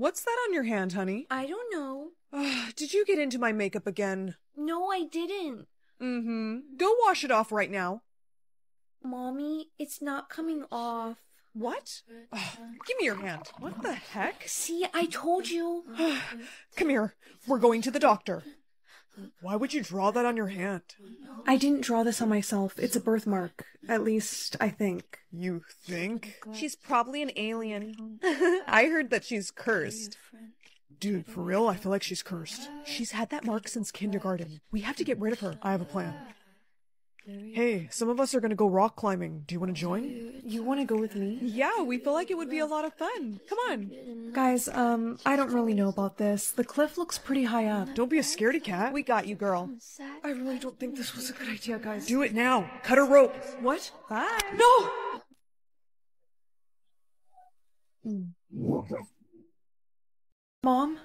What's that on your hand, honey? I don't know. Ah, Did you get into my makeup again? No, I didn't. Mm-hmm. Go wash it off right now. Mommy, it's not coming off. What? Ah, give me your hand. What the heck? See, I told you. Come here. We're going to the doctor. Why would you draw that on your hand? I didn't draw this on myself. It's a birthmark. At least, I think. You think? She's probably an alien. I heard that she's cursed. Dude, for real, I feel like she's cursed. She's had that mark since kindergarten. We have to get rid of her. I have a plan. Hey, some of us are gonna go rock climbing. Do you want to join? You want to go with me? Yeah, we feel like it would be a lot of fun. Come on. Guys, um, I don't really know about this. The cliff looks pretty high up. Don't be a scaredy cat. We got you, girl. I really don't think this was a good idea, guys. Do it now. Cut a rope. What? Bye. No! Mom?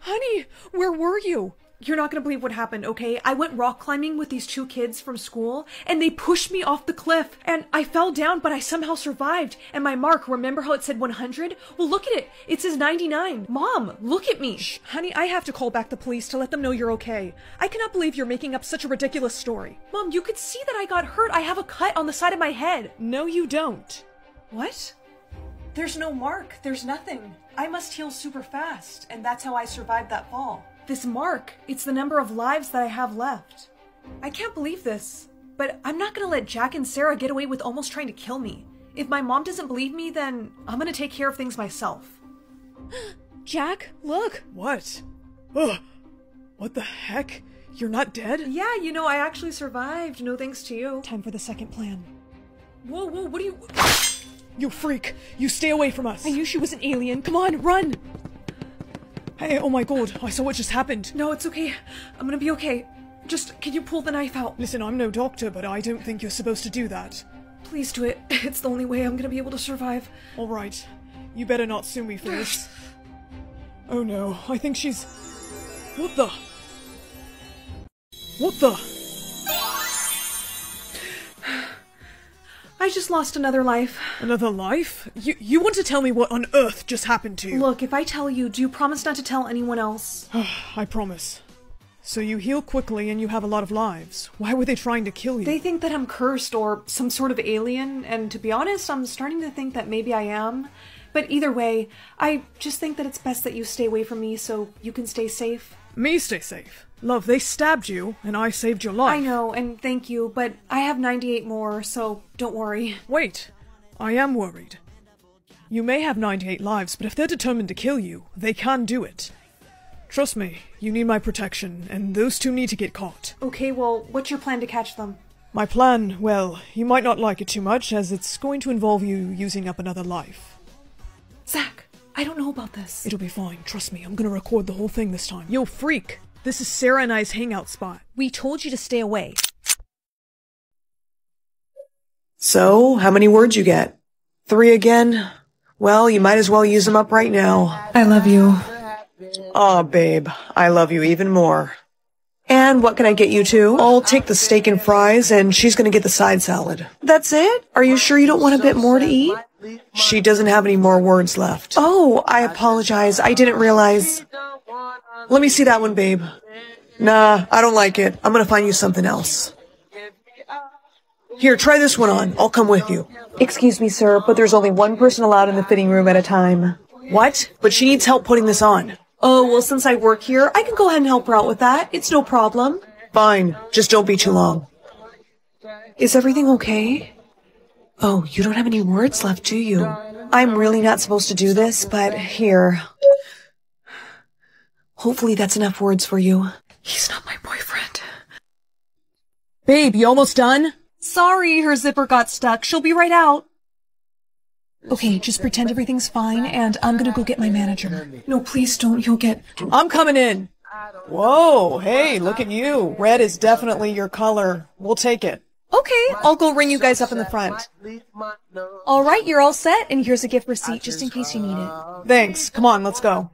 Honey, where were you? You're not gonna believe what happened, okay? I went rock climbing with these two kids from school, and they pushed me off the cliff, and I fell down, but I somehow survived. And my mark, remember how it said 100? Well, look at it. It says 99. Mom, look at me. Shh, honey, I have to call back the police to let them know you're okay. I cannot believe you're making up such a ridiculous story. Mom, you could see that I got hurt. I have a cut on the side of my head. No, you don't. What? There's no mark. There's nothing. I must heal super fast, and that's how I survived that fall. This mark, it's the number of lives that I have left. I can't believe this, but I'm not gonna let Jack and Sarah get away with almost trying to kill me. If my mom doesn't believe me, then I'm gonna take care of things myself. Jack, look. What? Ugh. What the heck? You're not dead? Yeah, you know, I actually survived, no thanks to you. Time for the second plan. Whoa, whoa, what are you. You freak! You stay away from us! I knew she was an alien. Come on, run! Hey, oh my god, I saw what just happened. No, it's okay. I'm gonna be okay. Just, can you pull the knife out? Listen, I'm no doctor, but I don't think you're supposed to do that. Please do it. It's the only way I'm gonna be able to survive. Alright. You better not sue me for this. oh no, I think she's. What the? What the? I just lost another life. Another life? You you want to tell me what on earth just happened to you? Look, if I tell you, do you promise not to tell anyone else? I promise. So you heal quickly and you have a lot of lives. Why were they trying to kill you? They think that I'm cursed or some sort of alien, and to be honest, I'm starting to think that maybe I am. But either way, I just think that it's best that you stay away from me so you can stay safe. Me stay safe. Love, they stabbed you, and I saved your life. I know, and thank you, but I have 98 more, so don't worry. Wait, I am worried. You may have 98 lives, but if they're determined to kill you, they can do it. Trust me, you need my protection, and those two need to get caught. Okay, well, what's your plan to catch them? My plan, well, you might not like it too much, as it's going to involve you using up another life. Zach, I don't know about this. It'll be fine, trust me, I'm gonna record the whole thing this time. You'll freak! This is Sarah and I's hangout spot. We told you to stay away. So, how many words you get? Three again? Well, you might as well use them up right now. I love you. Aw, babe, I love you even more. And what can I get you two? I'll take the steak and fries, and she's gonna get the side salad. That's it? Are you sure you don't want a bit more to eat? She doesn't have any more words left. Oh, I apologize. I didn't realize. Let me see that one, babe. Nah, I don't like it. I'm gonna find you something else. Here, try this one on. I'll come with you. Excuse me, sir, but there's only one person allowed in the fitting room at a time. What? But she needs help putting this on. Oh, well, since I work here, I can go ahead and help her out with that. It's no problem. Fine. Just don't be too long. Is everything okay? Oh, you don't have any words left, do you? I'm really not supposed to do this, but here. Hopefully that's enough words for you. He's not my boyfriend. Babe, you almost done? Sorry, her zipper got stuck. She'll be right out. Okay, just pretend everything's fine, and I'm gonna go get my manager. No, please don't. You'll get. I'm coming in. Whoa, hey, look at you. Red is definitely your color. We'll take it. Okay, I'll go ring you guys up in the front. All right, you're all set, and here's a gift receipt just in case you need it. Thanks. Come on, let's go.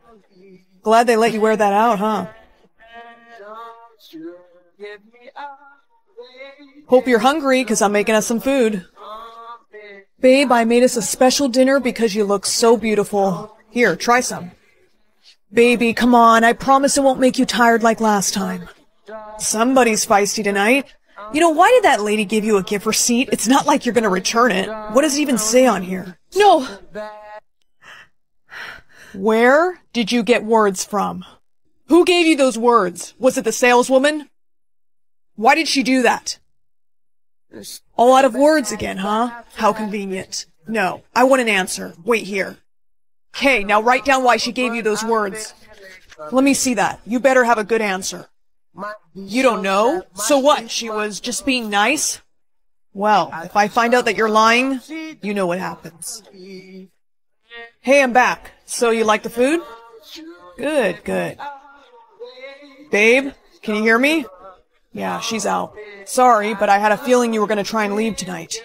Glad they let you wear that out, huh? Hope you're hungry, cause I'm making us some food. Babe, I made us a special dinner because you look so beautiful. Here, try some. Baby, come on. I promise it won't make you tired like last time. Somebody's feisty tonight. You know, why did that lady give you a gift receipt? It's not like you're gonna return it. What does it even say on here? No! Where did you get words from? Who gave you those words? Was it the saleswoman? Why did she do that? All out of words again, huh? How convenient. No, I want an answer. Wait here. Okay, now write down why she gave you those words. Let me see that. You better have a good answer. You don't know? So what? She was just being nice? Well, if I find out that you're lying, you know what happens. Hey, I'm back. So you like the food? Good, good. Babe, can you hear me? Yeah, she's out. Sorry, but I had a feeling you were gonna try and leave tonight.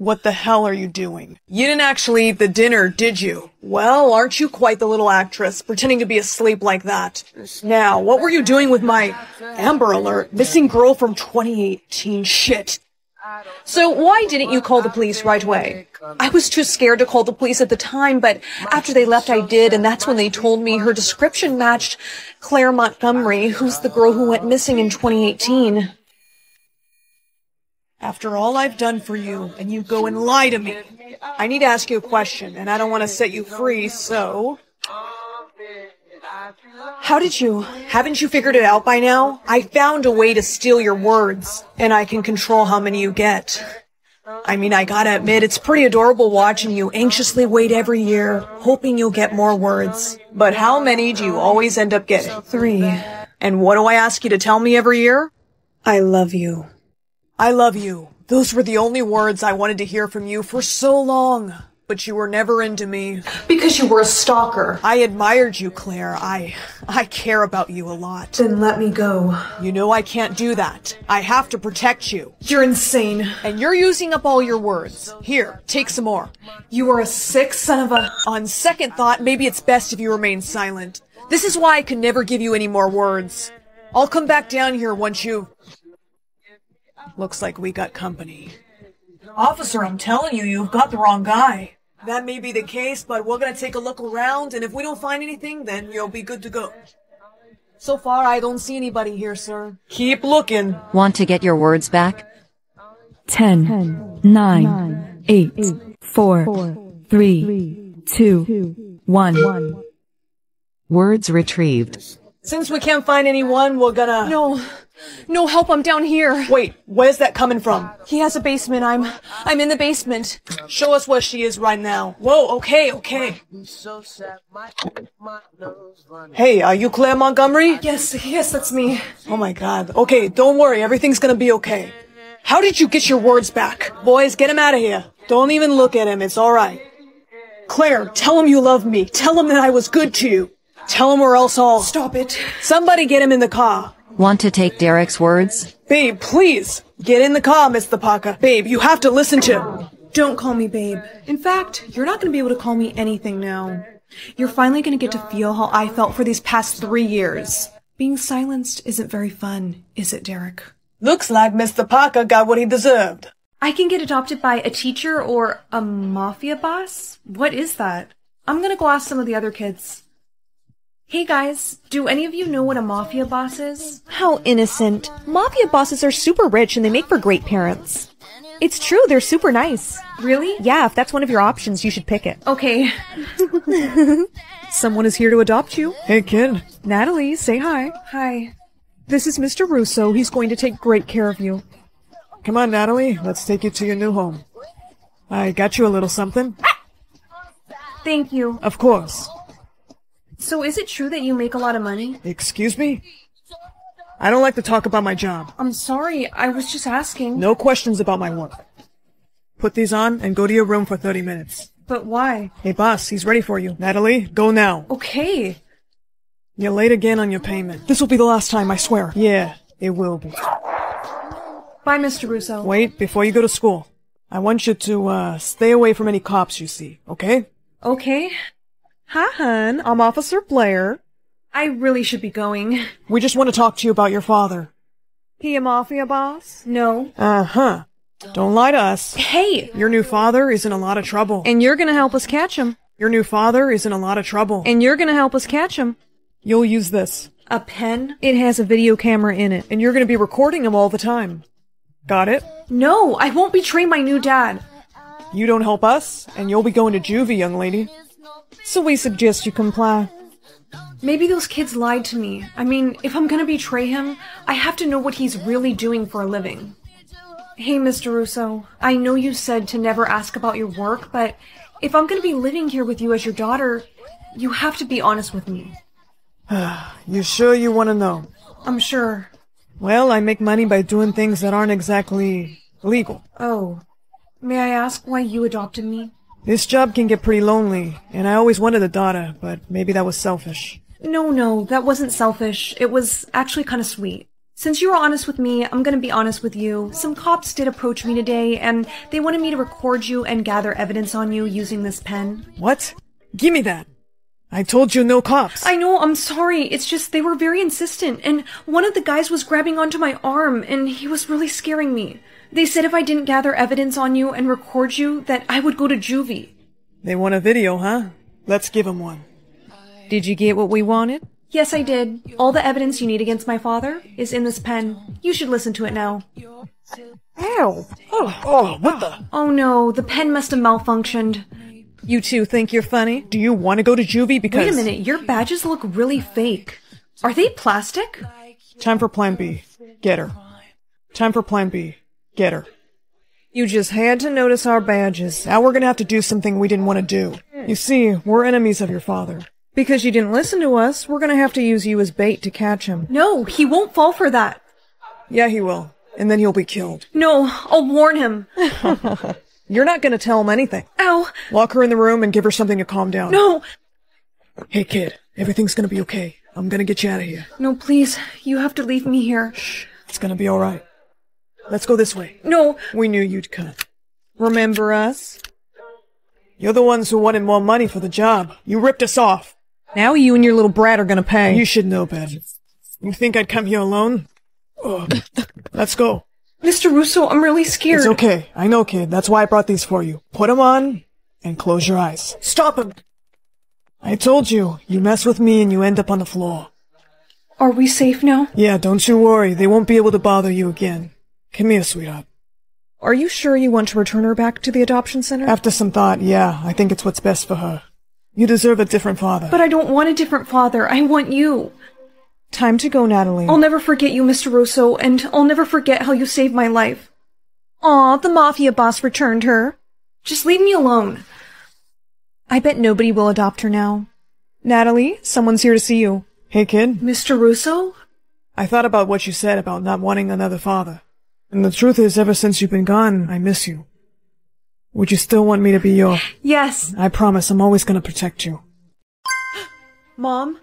What the hell are you doing? You didn't actually eat the dinner, did you? Well, aren't you quite the little actress, pretending to be asleep like that? Now, what were you doing with my Amber Alert, missing girl from 2018 shit? So why didn't you call the police right away? I was too scared to call the police at the time, but after they left I did, and that's when they told me her description matched Claire Montgomery, who's the girl who went missing in 2018. After all I've done for you, and you go and lie to me, I need to ask you a question, and I don't want to set you free, so... How did you? Haven't you figured it out by now? I found a way to steal your words, and I can control how many you get. I mean, I gotta admit, it's pretty adorable watching you anxiously wait every year, hoping you'll get more words. But how many do you always end up getting? Three. And what do I ask you to tell me every year? I love you. I love you. Those were the only words I wanted to hear from you for so long. But you were never into me. Because you were a stalker. I admired you, Claire. I, I care about you a lot. Then let me go. You know I can't do that. I have to protect you. You're insane. And you're using up all your words. Here, take some more. You are a sick son of a- On second thought, maybe it's best if you remain silent. This is why I can never give you any more words. I'll come back down here once you... Looks like we got company. Officer, I'm telling you, you've got the wrong guy. That may be the case, but we're gonna take a look around, and if we don't find anything, then you'll be good to go. So far, I don't see anybody here, sir. Keep looking. Want to get your words back? 10, 9, 8, 4, 3, 2, 1. Words retrieved. Since we can't find anyone, we're gonna... No. No help, I'm down here. Wait, where's that coming from? He has a basement, I'm- I'm in the basement. Show us where she is right now. Whoa, okay, okay. Hey, are you Claire Montgomery? Yes, yes, that's me. Oh my god. Okay, don't worry, everything's gonna be okay. How did you get your words back? Boys, get him out of here. Don't even look at him, it's alright. Claire, tell him you love me. Tell him that I was good to you. Tell him or else I'll- Stop it. Somebody get him in the car. Want to take Derek's words? Babe, please! Get in the car, Miss Parker. Babe, you have to listen to- Don't call me babe. In fact, you're not gonna be able to call me anything now. You're finally gonna get to feel how I felt for these past three years. Being silenced isn't very fun, is it, Derek? Looks like Mr. Parker got what he deserved. I can get adopted by a teacher or a mafia boss? What is that? I'm gonna go ask some of the other kids. Hey guys, do any of you know what a mafia boss is? How innocent. Mafia bosses are super rich and they make for great parents. It's true, they're super nice. Really? Yeah, if that's one of your options, you should pick it. Okay. Someone is here to adopt you. Hey, kid. Natalie, say hi. Hi. This is Mr. Russo. He's going to take great care of you. Come on, Natalie. Let's take you to your new home. I got you a little something. Thank you. Of course. So is it true that you make a lot of money? Excuse me? I don't like to talk about my job. I'm sorry, I was just asking. No questions about my work. Put these on and go to your room for 30 minutes. But why? Hey, boss, he's ready for you. Natalie, go now. Okay. You're late again on your payment. This will be the last time, I swear. Yeah, it will be. Bye, Mr. Russo. Wait, before you go to school. I want you to, uh, stay away from any cops you see, okay? Okay. Hi, hun. I'm Officer Blair. I really should be going. We just want to talk to you about your father. He a mafia boss? No. Uh huh. Don't lie to us. Hey! Your new father is in a lot of trouble. And you're gonna help us catch him. Your new father is in a lot of trouble. And you're gonna help us catch him. You'll use this. A pen? It has a video camera in it. And you're going to be recording him all the time. Got it? No, I won't betray my new dad. You don't help us, and you'll be going to juvie, young lady. So we suggest you comply. Maybe those kids lied to me. I mean, if I'm gonna betray him, I have to know what he's really doing for a living. Hey, Mr. Russo, I know you said to never ask about your work, but if I'm gonna be living here with you as your daughter, you have to be honest with me. You sure you want to know? I'm sure. Well, I make money by doing things that aren't exactly legal. Oh. May I ask why you adopted me? This job can get pretty lonely, and I always wanted a daughter, but maybe that was selfish. No, no, that wasn't selfish. It was actually kind of sweet. Since you were honest with me, I'm gonna be honest with you. Some cops did approach me today, and they wanted me to record you and gather evidence on you using this pen. What? Give me that. I told you no cops. I know, I'm sorry. It's just they were very insistent, and one of the guys was grabbing onto my arm, and he was really scaring me. They said if I didn't gather evidence on you and record you, that I would go to juvie. They want a video, huh? Let's give them one. Did you get what we wanted? Yes, I did. All the evidence you need against my father is in this pen. You should listen to it now. Ow! Oh, oh, what the? Oh no, the pen must have malfunctioned. You two think you're funny? Do you want to go to juvie? Because Wait a minute, your badges look really fake. Are they plastic? Time for Plan B. Get her. Time for Plan B. Get her. You just had to notice our badges. Now we're gonna have to do something we didn't want to do. You see, we're enemies of your father. Because you didn't listen to us, we're gonna have to use you as bait to catch him. No, he won't fall for that. Yeah, he will. And then he'll be killed. No, I'll warn him. You're not gonna tell him anything. Ow! Lock her in the room and give her something to calm down. No! Hey, kid. Everything's gonna be okay. I'm gonna get you out of here. No, please. You have to leave me here. Shh. It's gonna be alright. Let's go this way. No! We knew you'd come. Remember us? You're the ones who wanted more money for the job. You ripped us off. Now you and your little brat are gonna pay. You should know better. You think I'd come here alone? Ugh. Let's go. Mr. Russo, I'm really scared. It's okay. I know, kid. That's why I brought these for you. Put 'em on and close your eyes. Stop him! I told you, you mess with me and you end up on the floor. Are we safe now? Yeah, don't you worry. They won't be able to bother you again. Come here, sweetheart. Are you sure you want to return her back to the adoption center? After some thought, yeah, I think it's what's best for her. You deserve a different father. But I don't want a different father. I want you. Time to go, Natalie. I'll never forget you, Mr. Russo, and I'll never forget how you saved my life. Aw, the mafia boss returned her. Just leave me alone. I bet nobody will adopt her now. Natalie, someone's here to see you. hey, kid. Mr. Russo? I thought about what you said about not wanting another father. And the truth is, ever since you've been gone, I miss you. Would you still want me to be your... Yes. I promise I'm always gonna protect you. Mom,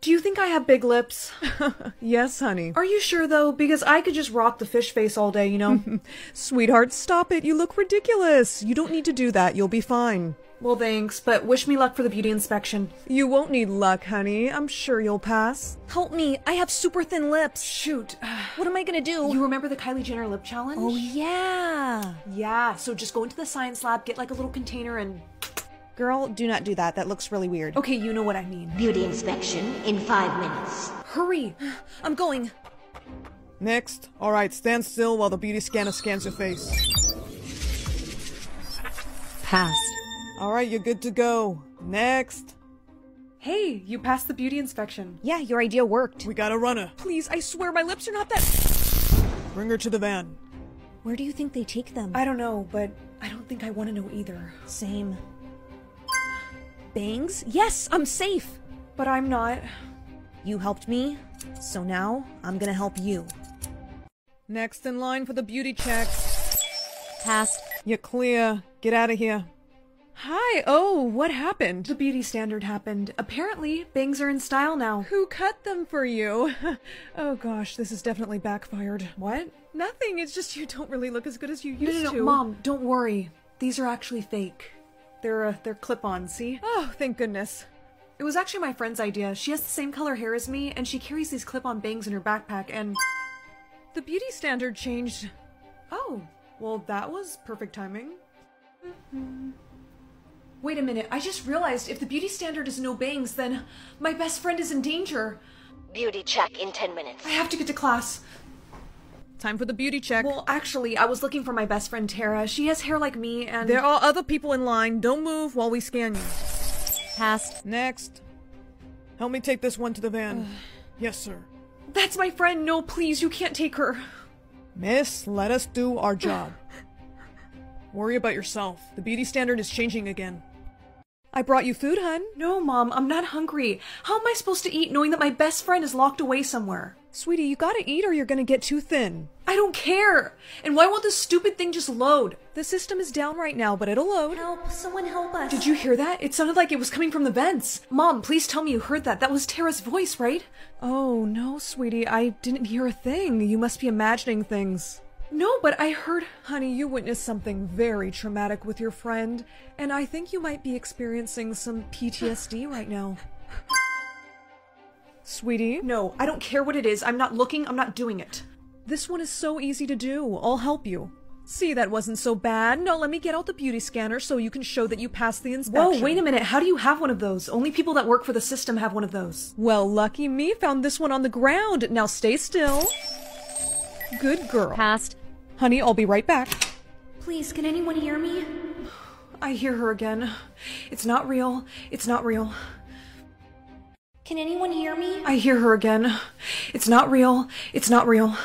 do you think I have big lips? Yes, honey. Are you sure though? Because I could just rock the fish face all day, you know? Sweetheart, stop it. You look ridiculous. You don't need to do that. You'll be fine. Well, thanks, but wish me luck for the beauty inspection. You won't need luck, honey. I'm sure you'll pass. Help me. I have super thin lips. Shoot. What am I gonna do? You remember the Kylie Jenner lip challenge? oh, yeah. Yeah, so just go into the science lab, get like a little container, and. Girl, do not do that. That looks really weird. Okay, you know what I mean. Beauty inspection in five minutes. Hurry! I'm going. Next. Alright, stand still while the beauty scanner scans your face. Passed. Alright, you're good to go. Next. Hey, you passed the beauty inspection. Yeah, your idea worked. We got a runner. Please, I swear my lips are not that. Bring her to the van. Where do you think they take them? I don't know, but I don't think I want to know either. Same. Bangs? Yes, I'm safe. But I'm not. You helped me, so now I'm gonna help you. Next in line for the beauty check. Passed. You're clear. Get out of here. Hi. Oh, what happened? The beauty standard happened. Apparently, bangs are in style now. Who cut them for you? oh gosh, this has definitely backfired. What? Nothing. It's just you don't really look as good as you used no, no, to. Mom, don't worry. These are actually fake. They're, uh, they're clip-on, see? Oh, thank goodness. It was actually my friend's idea. She has the same color hair as me, and she carries these clip-on bangs in her backpack, and... The beauty standard changed. Oh, well, that was perfect timing. Wait a minute, I just realized if the beauty standard is no bangs, then my best friend is in danger. Beauty check in 10 minutes. I have to get to class. Time for the beauty check. Well, actually, I was looking for my best friend Tara. She has hair like me, and. there are other people in line. Don't move while we scan you. Passed. Next. Help me take this one to the van. yes, sir. That's my friend. No, please, you can't take her. Miss, let us do our job. Worry about yourself. The beauty standard is changing again. I brought you food, hun. No, Mom, I'm not hungry. How am I supposed to eat knowing that my best friend is locked away somewhere? Sweetie, you gotta eat or you're gonna get too thin. I don't care! And why won't this stupid thing just load? The system is down right now, but it'll load. Help, someone help us. Did you hear that? It sounded like it was coming from the vents. Mom, please tell me you heard that. That was Tara's voice, right? Oh, no, sweetie, I didn't hear a thing. You must be imagining things. No, but I heard. Honey, you witnessed something very traumatic with your friend, and I think you might be experiencing some PTSD right now. Sweetie, No, I don't care what it is. I'm not looking, I'm not doing it. this one is so easy to do. I'll help you. See, that wasn't so bad. Now let me get out the beauty scanner so you can show that you passed the inspection. Whoa, wait a minute. How do you have one of those? Only people that work for the system have one of those. Well, lucky me found this one on the ground. Now stay still. Good girl. Passed. Honey, I'll be right back. Please, can anyone hear me? I hear her again. It's not real. It's not real. Can anyone hear me? I hear her again. It's not real. It's not real.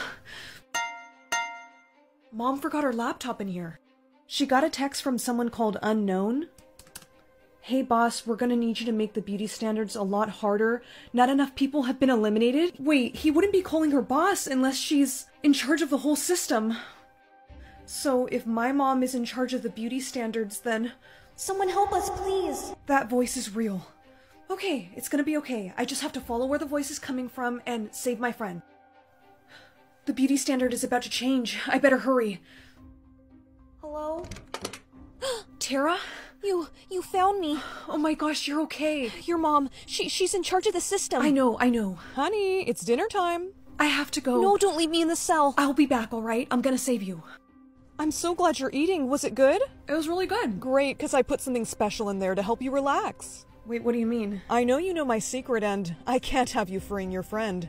Mom forgot her laptop in here. She got a text from someone called Unknown. Hey boss, we're gonna need you to make the beauty standards a lot harder. Not enough people have been eliminated. Wait, he wouldn't be calling her boss unless she's in charge of the whole system. So if my mom is in charge of the beauty standards, then Someone help us, please. that voice is real. Okay, it's gonna be okay. I just have to follow where the voice is coming from and save my friend. The beauty standard is about to change. I better hurry. Hello? Tara? You, you found me. Oh my gosh, you're okay. Your mom, she, she's in charge of the system. I know, I know. Honey, it's dinner time. I have to go. No, don't leave me in the cell. I'll be back, alright? I'm gonna save you. I'm so glad you're eating. Was it good? It was really good. Great, because I put something special in there to help you relax. Wait, what do you mean? I know you know my secret, and I can't have you freeing your friend.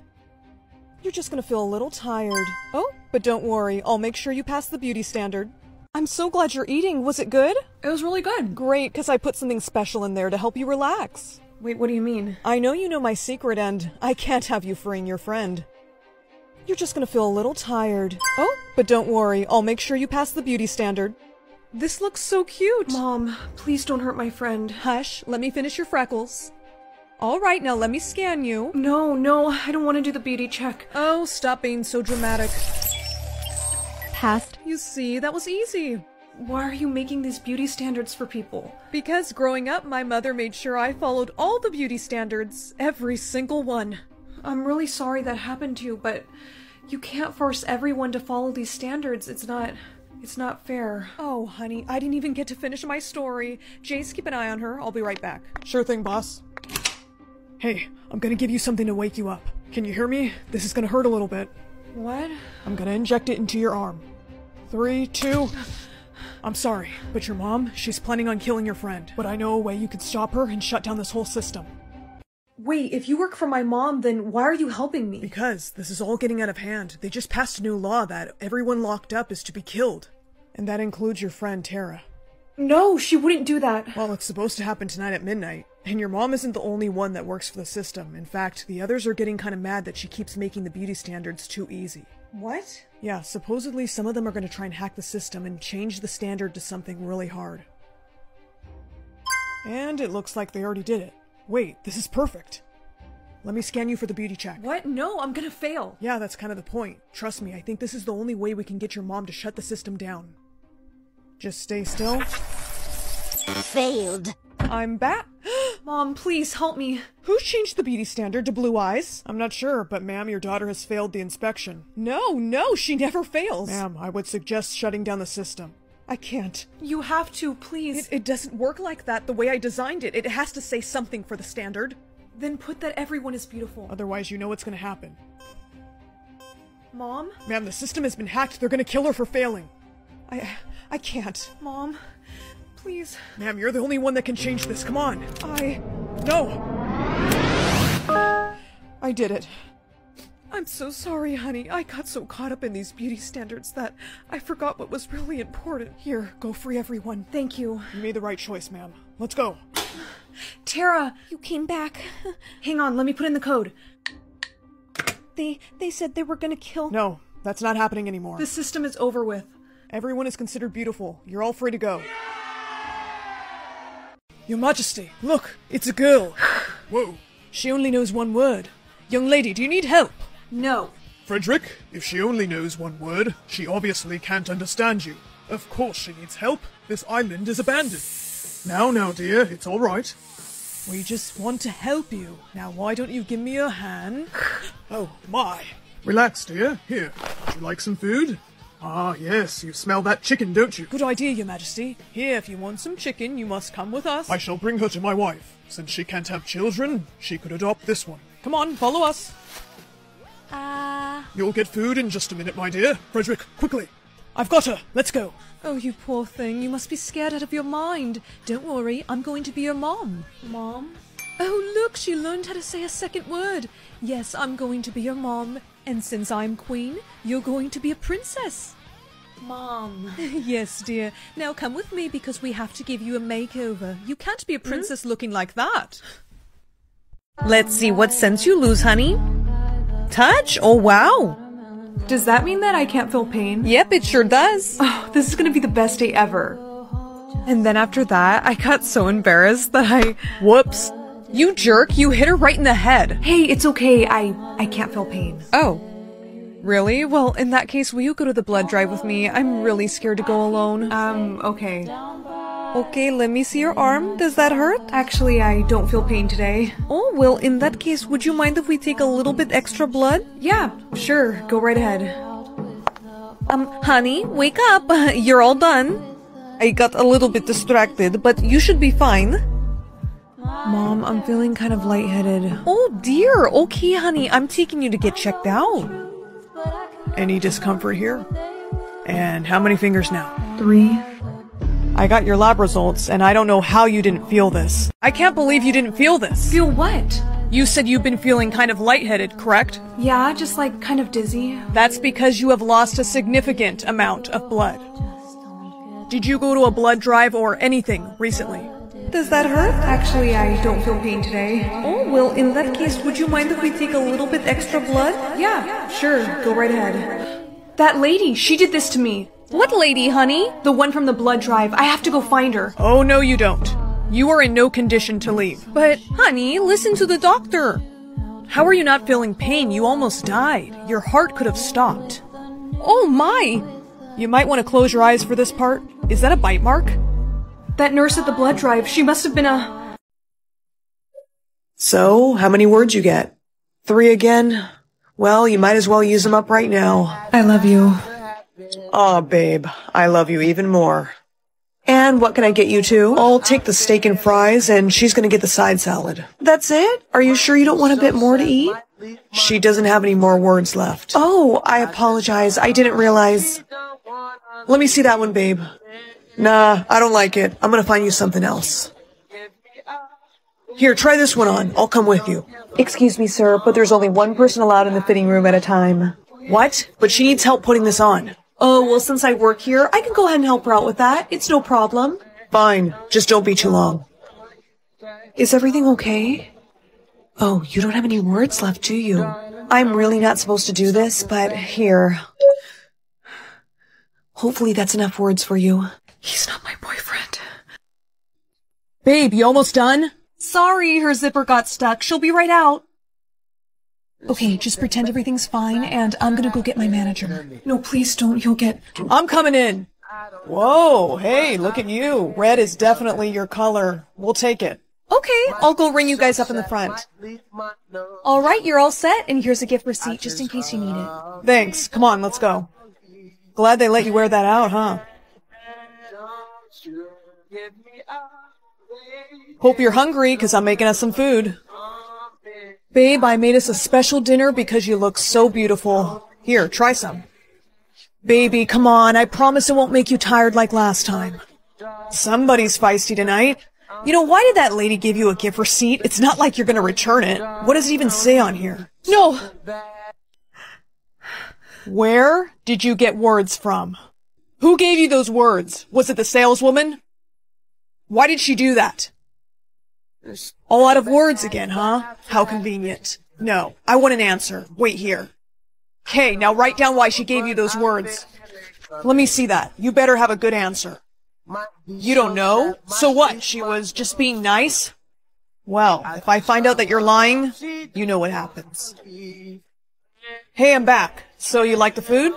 You're just gonna feel a little tired. Oh, but don't worry, I'll make sure you pass the beauty standard. I'm so glad you're eating. Was it good? It was really good. Great, because I put something special in there to help you relax. Wait, what do you mean? I know you know my secret, and I can't have you freeing your friend. You're just gonna feel a little tired. Oh, but don't worry, I'll make sure you pass the beauty standard. This looks so cute. Mom, please don't hurt my friend. Hush, let me finish your freckles. All right, now let me scan you. No, no, I don't want to do the beauty check. Oh, stop being so dramatic. Passed. You see, that was easy. Why are you making these beauty standards for people? Because growing up, my mother made sure I followed all the beauty standards, every single one. I'm really sorry that happened to you, but you can't force everyone to follow these standards. It's not. It's not fair. Oh, honey, I didn't even get to finish my story. Jace, keep an eye on her. I'll be right back. Sure thing, boss. Hey, I'm gonna give you something to wake you up. Can you hear me? This is gonna hurt a little bit. What? I'm gonna inject it into your arm. Three, two. I'm sorry, but your mom, she's planning on killing your friend. But I know a way you could stop her and shut down this whole system. Wait, if you work for my mom, then why are you helping me? Because this is all getting out of hand. They just passed a new law that everyone locked up is to be killed. And that includes your friend Tara. No, she wouldn't do that. Well, it's supposed to happen tonight at midnight. And your mom isn't the only one that works for the system. In fact, the others are getting kind of mad that she keeps making the beauty standards too easy. What? Yeah, supposedly some of them are going to try and hack the system and change the standard to something really hard. And it looks like they already did it. Wait, this is perfect. Let me scan you for the beauty check. What? No, I'm gonna fail. Yeah, that's kind of the point. Trust me, I think this is the only way we can get your mom to shut the system down. Just stay still. Failed. I'm back. Mom, please help me. Who changed the beauty standard to blue eyes? I'm not sure, but ma'am, your daughter has failed the inspection. No, no, she never fails. Ma'am, I would suggest shutting down the system. I can't. You have to, please. It, it doesn't work like that the way I designed it. It has to say something for the standard. Then put that everyone is beautiful. Otherwise, you know what's gonna happen. Mom? Ma'am, the system has been hacked. They're gonna kill her for failing. I. I can't. Mom? Please. Ma'am, you're the only one that can change this. Come on. I. No! I did it. I'm so sorry, honey. I got so caught up in these beauty standards that I forgot what was really important. Here, go free everyone. Thank you. You made the right choice, ma'am. Let's go. Tara! You came back. Hang on, let me put in the code. They they said they were gonna kill. No, that's not happening anymore. The system is over with. Everyone is considered beautiful. You're all free to go. Your Majesty, look, it's a girl. Whoa. She only knows one word. Young lady, do you need help? No. Frederick, if she only knows one word, she obviously can't understand you. Of course she needs help. This island is abandoned. Now, now, dear, it's all right. We just want to help you. Now, why don't you give me your hand? Oh, my. Relax, dear. Here, would you like some food? Ah, yes, you smell that chicken, don't you? Good idea, Your Majesty. Here, if you want some chicken, you must come with us. I shall bring her to my wife. Since she can't have children, she could adopt this one. Come on, follow us. Ah. Uh... You'll get food in just a minute, my dear. Frederick, quickly. I've got her. Let's go. Oh, you poor thing. You must be scared out of your mind. Don't worry, I'm going to be your mom. Mom? Oh, look, she learned how to say a second word. Yes, I'm going to be your mom. And since I'm queen, you're going to be a princess. Mom. yes, dear. Now come with me because we have to give you a makeover. You can't be a princess mm? looking like that. Let's see what sense you lose, honey. Touch? Oh, wow. Does that mean that I can't feel pain? Yep, it sure does. Oh, this is gonna be the best day ever. And then after that, I got so embarrassed that I. Whoops. You jerk, you hit her right in the head. Hey, it's okay. I I can't feel pain. Oh. Really? Well, in that case, will you go to the blood drive with me? I'm really scared to go alone. Um, okay. Okay, let me see your arm. Does that hurt? Actually, I don't feel pain today. Oh, well, in that case, would you mind if we take a little bit extra blood? Yeah, sure. Go right ahead. Um, honey, wake up. You're all done. I got a little bit distracted, but you should be fine. Mom, I'm feeling kind of lightheaded. Oh dear. Okay, honey, I'm taking you to get checked out. Any discomfort here? And how many fingers now? Three. I got your lab results, and I don't know how you didn't feel this. I can't believe you didn't feel this. Feel what? You said you've been feeling kind of lightheaded, correct? Yeah, just like kind of dizzy. That's because you have lost a significant amount of blood. Did you go to a blood drive or anything recently? Does that hurt? Actually, I don't feel pain today. Oh, well, in that case, would you mind if we take a little bit extra blood? Yeah, sure. Go right ahead. That lady, she did this to me. What lady, honey? The one from the blood drive. I have to go find her. Oh, no, you don't. You are in no condition to leave. But, honey, listen to the doctor. How are you not feeling pain? You almost died. Your heart could have stopped. Oh, my! You might want to close your eyes for this part. Is that a bite mark? That nurse at the blood drive, she must have been a. So, how many words you get? Three again? Well, you might as well use them up right now. I love you. Aw, oh, babe, I love you even more. And what can I get you too? I'll take the steak and fries, and she's gonna get the side salad. That's it? Are you sure you don't want a bit more to eat? She doesn't have any more words left. Oh, I apologize. I didn't realize. Let me see that one, babe. Nah, I don't like it. I'm gonna find you something else. Here, try this one on. I'll come with you. Excuse me, sir, but there's only one person allowed in the fitting room at a time. What? But she needs help putting this on. Oh, well, since I work here, I can go ahead and help her out with that. It's no problem. Fine. Just don't be too long. Is everything okay? Oh, you don't have any words left, do you? I'm really not supposed to do this, but here. Hopefully that's enough words for you. He's not my boyfriend. Babe, you almost done? Sorry, her zipper got stuck. She'll be right out. Okay, just pretend everything's fine, and I'm gonna go get my manager. No, please don't. You'll get. I'm coming in. Whoa, hey, look at you. Red is definitely your color. We'll take it. Okay, I'll go ring you guys up in the front. Alright, you're all set, and here's a gift receipt just in case you need it. Thanks. Come on, let's go. Glad they let you wear that out, huh? Hope you're hungry, cause I'm making us some food. Babe, I made us a special dinner because you look so beautiful. Here, try some. Baby, come on, I promise it won't make you tired like last time. Somebody's feisty tonight. You know, why did that lady give you a gift receipt? It's not like you're gonna return it. What does it even say on here? No! Where did you get words from? Who gave you those words? Was it the saleswoman? Why did she do that? All out of words again, huh? How convenient. No, I want an answer. Wait here. Okay, now write down why she gave you those words. Let me see that. You better have a good answer. You don't know? So what? She was just being nice? Well, if I find out that you're lying, you know what happens. Hey, I'm back. So you like the food?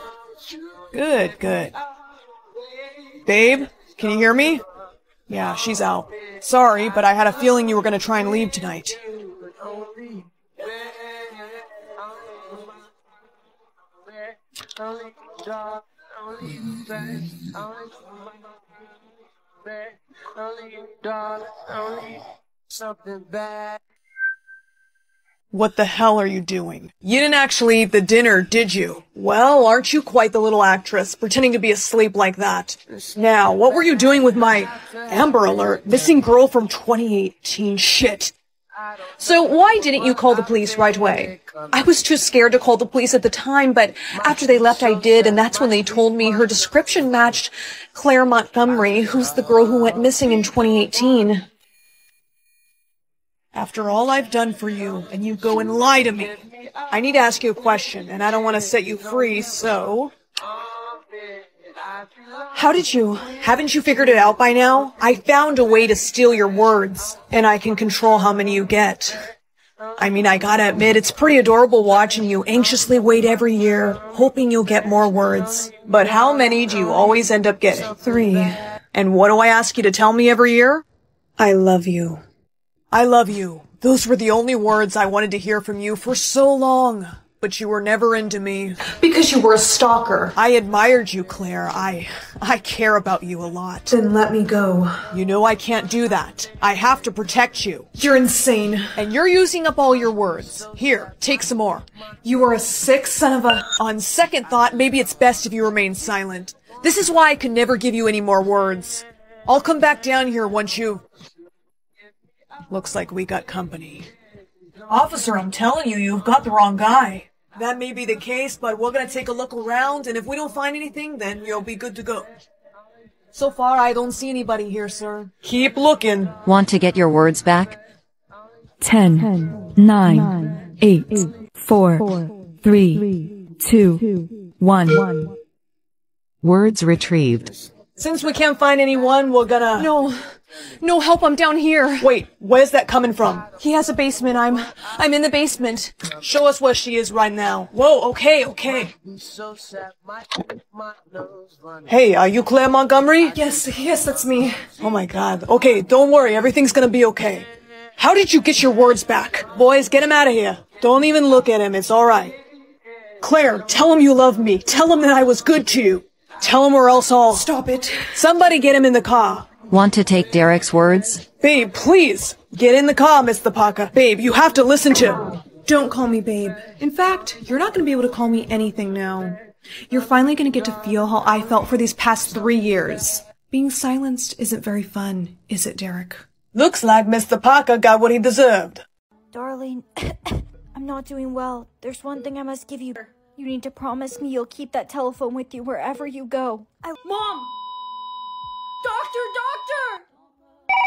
Good, good. Babe, can you hear me? Yeah, she's out. Sorry, but I had a feeling you were gonna try and leave tonight. What the hell are you doing? You didn't actually eat the dinner, did you? Well, aren't you quite the little actress, pretending to be asleep like that? Now, what were you doing with my Amber Alert, missing girl from 2018 shit? So why didn't you call the police right away? I was too scared to call the police at the time, but after they left I did, and that's when they told me her description matched Claire Montgomery, who's the girl who went missing in 2018. After all I've done for you, and you go and lie to me. I need to ask you a question, and I don't want to set you free, so... How did you? Haven't you figured it out by now? I found a way to steal your words, and I can control how many you get. I mean, I gotta admit, it's pretty adorable watching you anxiously wait every year, hoping you'll get more words. But how many do you always end up getting? Three. And what do I ask you to tell me every year? I love you. I love you. Those were the only words I wanted to hear from you for so long. But you were never into me. Because you were a stalker. I admired you, Claire. I, I care about you a lot. Then let me go. You know I can't do that. I have to protect you. You're insane. And you're using up all your words. Here, take some more. You are a sick son of a... On second thought, maybe it's best if you remain silent. This is why I can never give you any more words. I'll come back down here once you... Looks like we got company. Officer, I'm telling you, you've got the wrong guy. That may be the case, but we're gonna take a look around, and if we don't find anything, then you'll be good to go. So far, I don't see anybody here, sir. Keep looking. Want to get your words back? 10, 9, 8, 4, 3, 2, 1. Words retrieved. Since we can't find anyone, we're gonna... No. No help, I'm down here. Wait, where's that coming from? He has a basement. I'm... I'm in the basement. Show us where she is right now. Whoa, okay, okay. Hey, are you Claire Montgomery? Yes, yes, that's me. Oh my god. Okay, don't worry, everything's gonna be okay. How did you get your words back? Boys, get him out of here. Don't even look at him, it's alright. Claire, tell him you love me. Tell him that I was good to you. Tell him or else I'll... Stop it. Somebody get him in the car. Want to take Derek's words? Babe, please! Get in the car, Miss the Parker. Babe, you have to listen to... Don't call me babe. In fact, you're not gonna be able to call me anything now. You're finally gonna get to feel how I felt for these past three years. Being silenced isn't very fun, is it, Derek? Looks like Mr. Parker got what he deserved. Darling, I'm not doing well. There's one thing I must give you. You need to promise me you'll keep that telephone with you wherever you go. I- Mom! Doctor, doctor!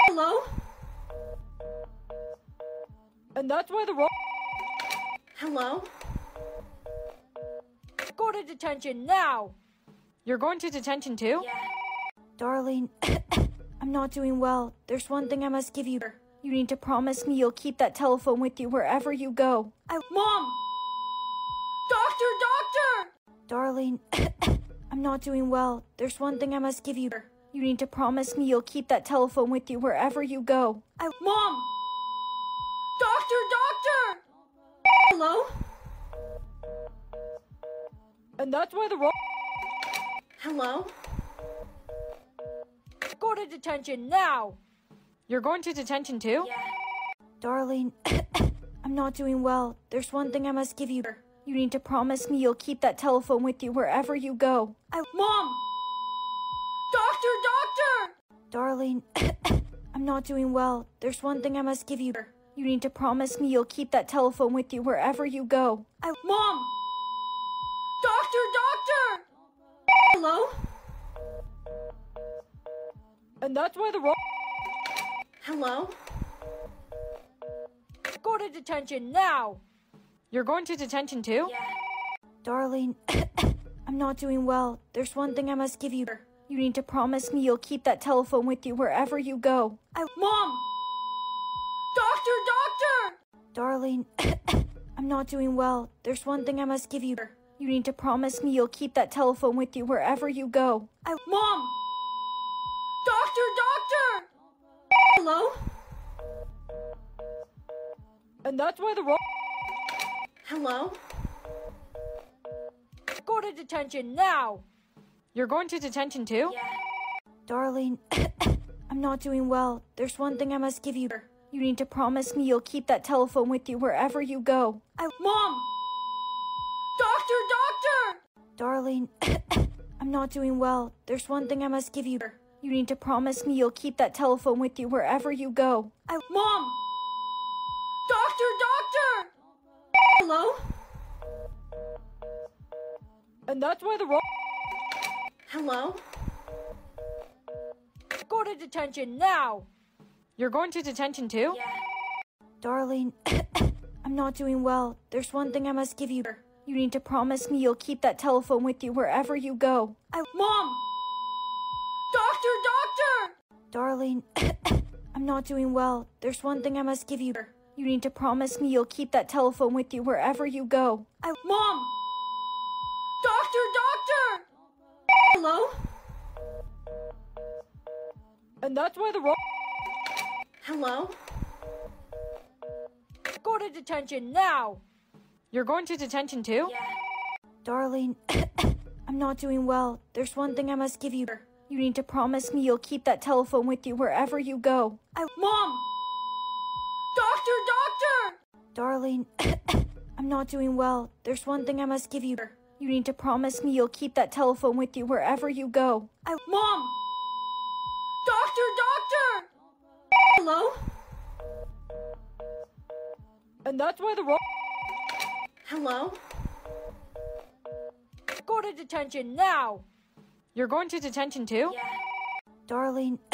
Hello? And that's why the wrong. Hello? Go to detention now! You're going to detention too? Yeah. Darling, I'm not doing well. There's one thing I must give you. You need to promise me you'll keep that telephone with you wherever you go. I- Mom! Doctor, doctor! Darling, I'm not doing well. There's one thing I must give you. You need to promise me you'll keep that telephone with you wherever you go. I- Mom! Doctor, doctor! Hello? And that's why the wrong. Hello? Go to detention now! You're going to detention too? Darling, I'm not doing well. There's one thing I must give you. You need to promise me you'll keep that telephone with you wherever you go. I- Mom! Doctor, doctor! Darling, I'm not doing well. There's one thing I must give you. You need to promise me you'll keep that telephone with you wherever you go. I- Mom! Doctor, doctor! Hello? And that's why the wrong. Hello? Go to detention now! You're going to detention too? Darling, I'm not doing well. There's one thing I must give you. You need to promise me you'll keep that telephone with you wherever you go. I- Mom! Doctor, doctor! Darling, I'm not doing well. There's one thing I must give you. You need to promise me you'll keep that telephone with you wherever you go. I- Mom! Doctor, doctor! Hello? And that's why the wrong. Hello? Go to detention now! You're going to detention too? Yeah. Darling, I'm not doing well. There's one thing I must give you. You need to promise me you'll keep that telephone with you wherever you go. I- Mom! Doctor, doctor! Darling, I'm not doing well. There's one thing I must give you. You need to promise me you'll keep that telephone with you wherever you go. I- Mom! Doctor, doctor! Hello? And that's why the wrong. Hello? Go to detention now! You're going to detention too? Yeah. Darling, I'm not doing well. There's one thing I must give you. You need to promise me you'll keep that telephone with you wherever you go. I- Mom! Doctor, doctor! Darling, I'm not doing well. There's one thing I must give you. You need to promise me you'll keep that telephone with you wherever you go. I- Mom! Doctor, doctor! Hello? And that's why the wrong. Hello? Go to detention now! You're going to detention too? Darling, I'm not doing well. There's one thing I must give you. You need to promise me you'll keep that telephone with you wherever you go. I- Mom! Doctor, doctor! Darling, I'm not doing well. There's one thing I must give you. You need to promise me you'll keep that telephone with you wherever you go. I- Mom! Doctor, doctor! Hello? And that's why the wrong. Hello? Go to detention now! You're going to detention too? Yeah. Darling,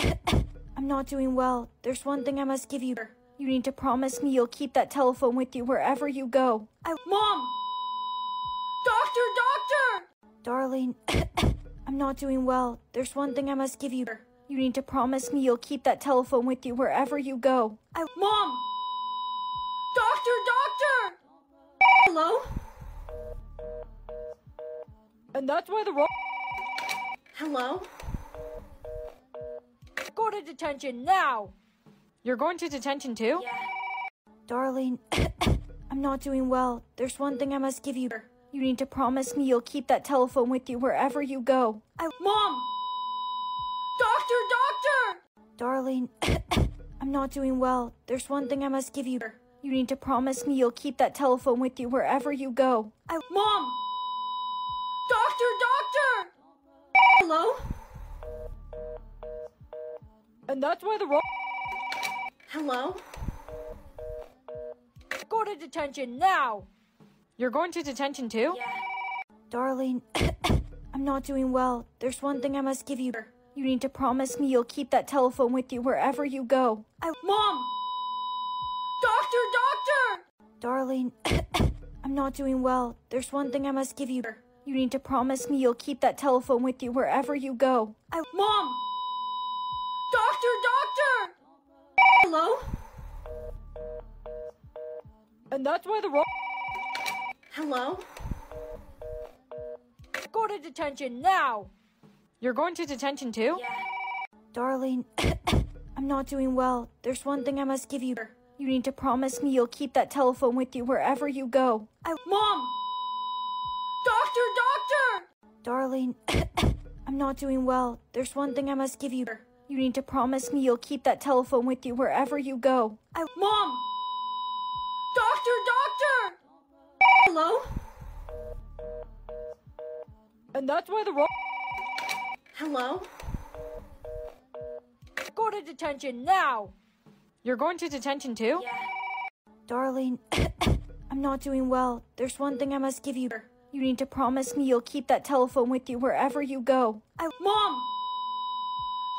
I'm not doing well. There's one thing I must give you. You need to promise me you'll keep that telephone with you wherever you go. I- Mom! Doctor, doctor! Darling, I'm not doing well. There's one thing I must give you. You need to promise me you'll keep that telephone with you wherever you go. I- Mom! Doctor, doctor! Hello? And that's why the wrong. Hello? Go to detention now! You're going to detention too? Yeah. Darling, I'm not doing well. There's one thing I must give you. You need to promise me you'll keep that telephone with you wherever you go. I- Mom! Doctor, doctor! Darling, I'm not doing well. There's one thing I must give you. You need to promise me you'll keep that telephone with you wherever you go. I- Mom! Doctor, doctor! Hello? And that's why the wrong. Hello? Go to detention now! You're going to detention too? Darling, I'm not doing well. There's one thing I must give you. You need to promise me you'll keep that telephone with you wherever you go. I- Mom! Doctor, doctor! Darling, I'm not doing well. There's one thing I must give you. You need to promise me you'll keep that telephone with you wherever you go. I- Mom! Doctor, doctor! Hello? And that's why the wrong. Hello? Go to detention now! You're going to detention too? Darling, I'm not doing well. There's one thing I must give you. You need to promise me you'll keep that telephone with you wherever you go. I- Mom! Doctor, doctor! Darling, I'm not doing well. There's one thing I must give you. You need to promise me you'll keep that telephone with you wherever you go. I- Mom! Doctor, doctor! Hello? And that's why the wrong. Hello? Go to detention now! You're going to detention too? Yeah. Darling, I'm not doing well. There's one thing I must give you. You need to promise me you'll keep that telephone with you wherever you go. I- Mom!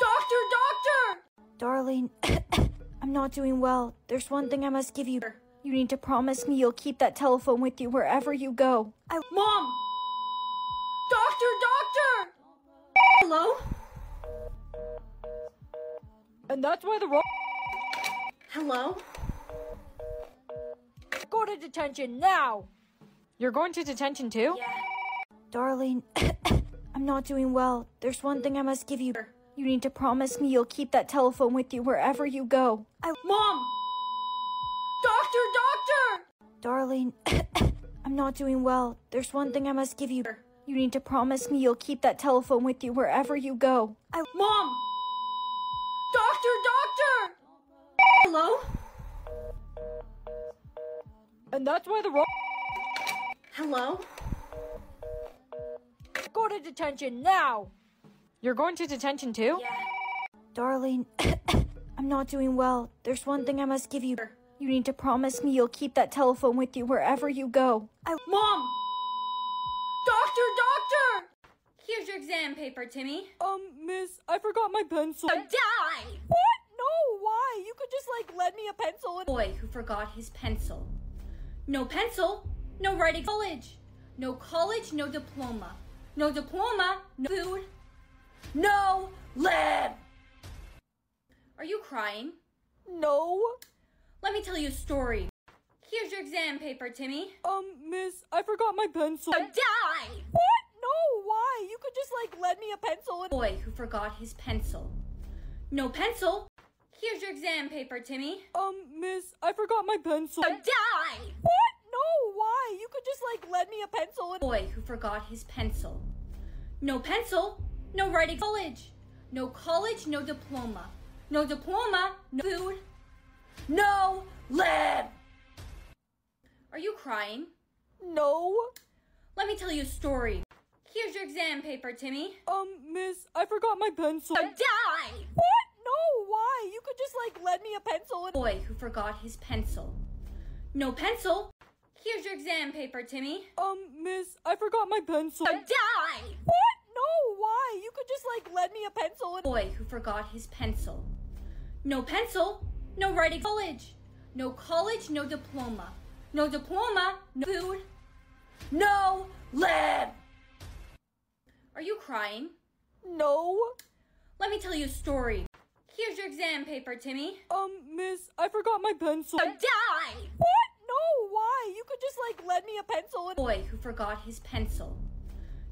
Doctor, doctor! Darling, I'm not doing well. There's one thing I must give you. You need to promise me you'll keep that telephone with you wherever you go. I- Mom! Doctor, doctor! Hello? And that's why the wrong. Hello? Go to detention now! You're going to detention too? Yeah. Darling, I'm not doing well. There's one thing I must give you. You need to promise me you'll keep that telephone with you wherever you go. I- Mom! Doctor, doctor! Darling, I'm not doing well. There's one thing I must give you. You need to promise me you'll keep that telephone with you wherever you go. I- Mom! Doctor, doctor! Hello? And that's why the wrong. Hello? Go to detention now! You're going to detention too? Yeah. Darling, I'm not doing well. There's one thing I must give you. You need to promise me you'll keep that telephone with you wherever you go. I- Mom! Doctor, doctor! Here's your exam paper, Timmy. Um, miss, I forgot my pencil. So die! What? No, why? You could just, like, lend me a pencil and. Boy who forgot his pencil. No pencil, no writing college. No college, no diploma. No diploma, no food. No lab! Are you crying? No. Let me tell you a story. Here's your exam paper, Timmy. Um, miss, I forgot my pencil. So die! What? No, why? You could just, like, lend me a pencil and. Boy who forgot his pencil. No pencil. Here's your exam paper, Timmy. Um, miss, I forgot my pencil. So die! What? No, why? You could just, like, lend me a pencil and. Boy who forgot his pencil. No pencil, no writing college. No college, no diploma. No diploma, no food. No lab! Are you crying? No. Let me tell you a story. Here's your exam paper, Timmy. Um, miss, I forgot my pencil. So die! What? No, why? You could just, like, lend me a pencil and. Boy who forgot his pencil. No pencil. Here's your exam paper, Timmy. Um, miss, I forgot my pencil. So die! What? No, why? You could just, like, lend me a pencil and. Boy who forgot his pencil. No pencil, no writing college. No college, no diploma. No diploma, no food. No lab! Are you crying? No. Let me tell you a story. Here's your exam paper, Timmy. Um, miss, I forgot my pencil. So die! What? No, why? You could just, like, lend me a pencil and. Boy who forgot his pencil.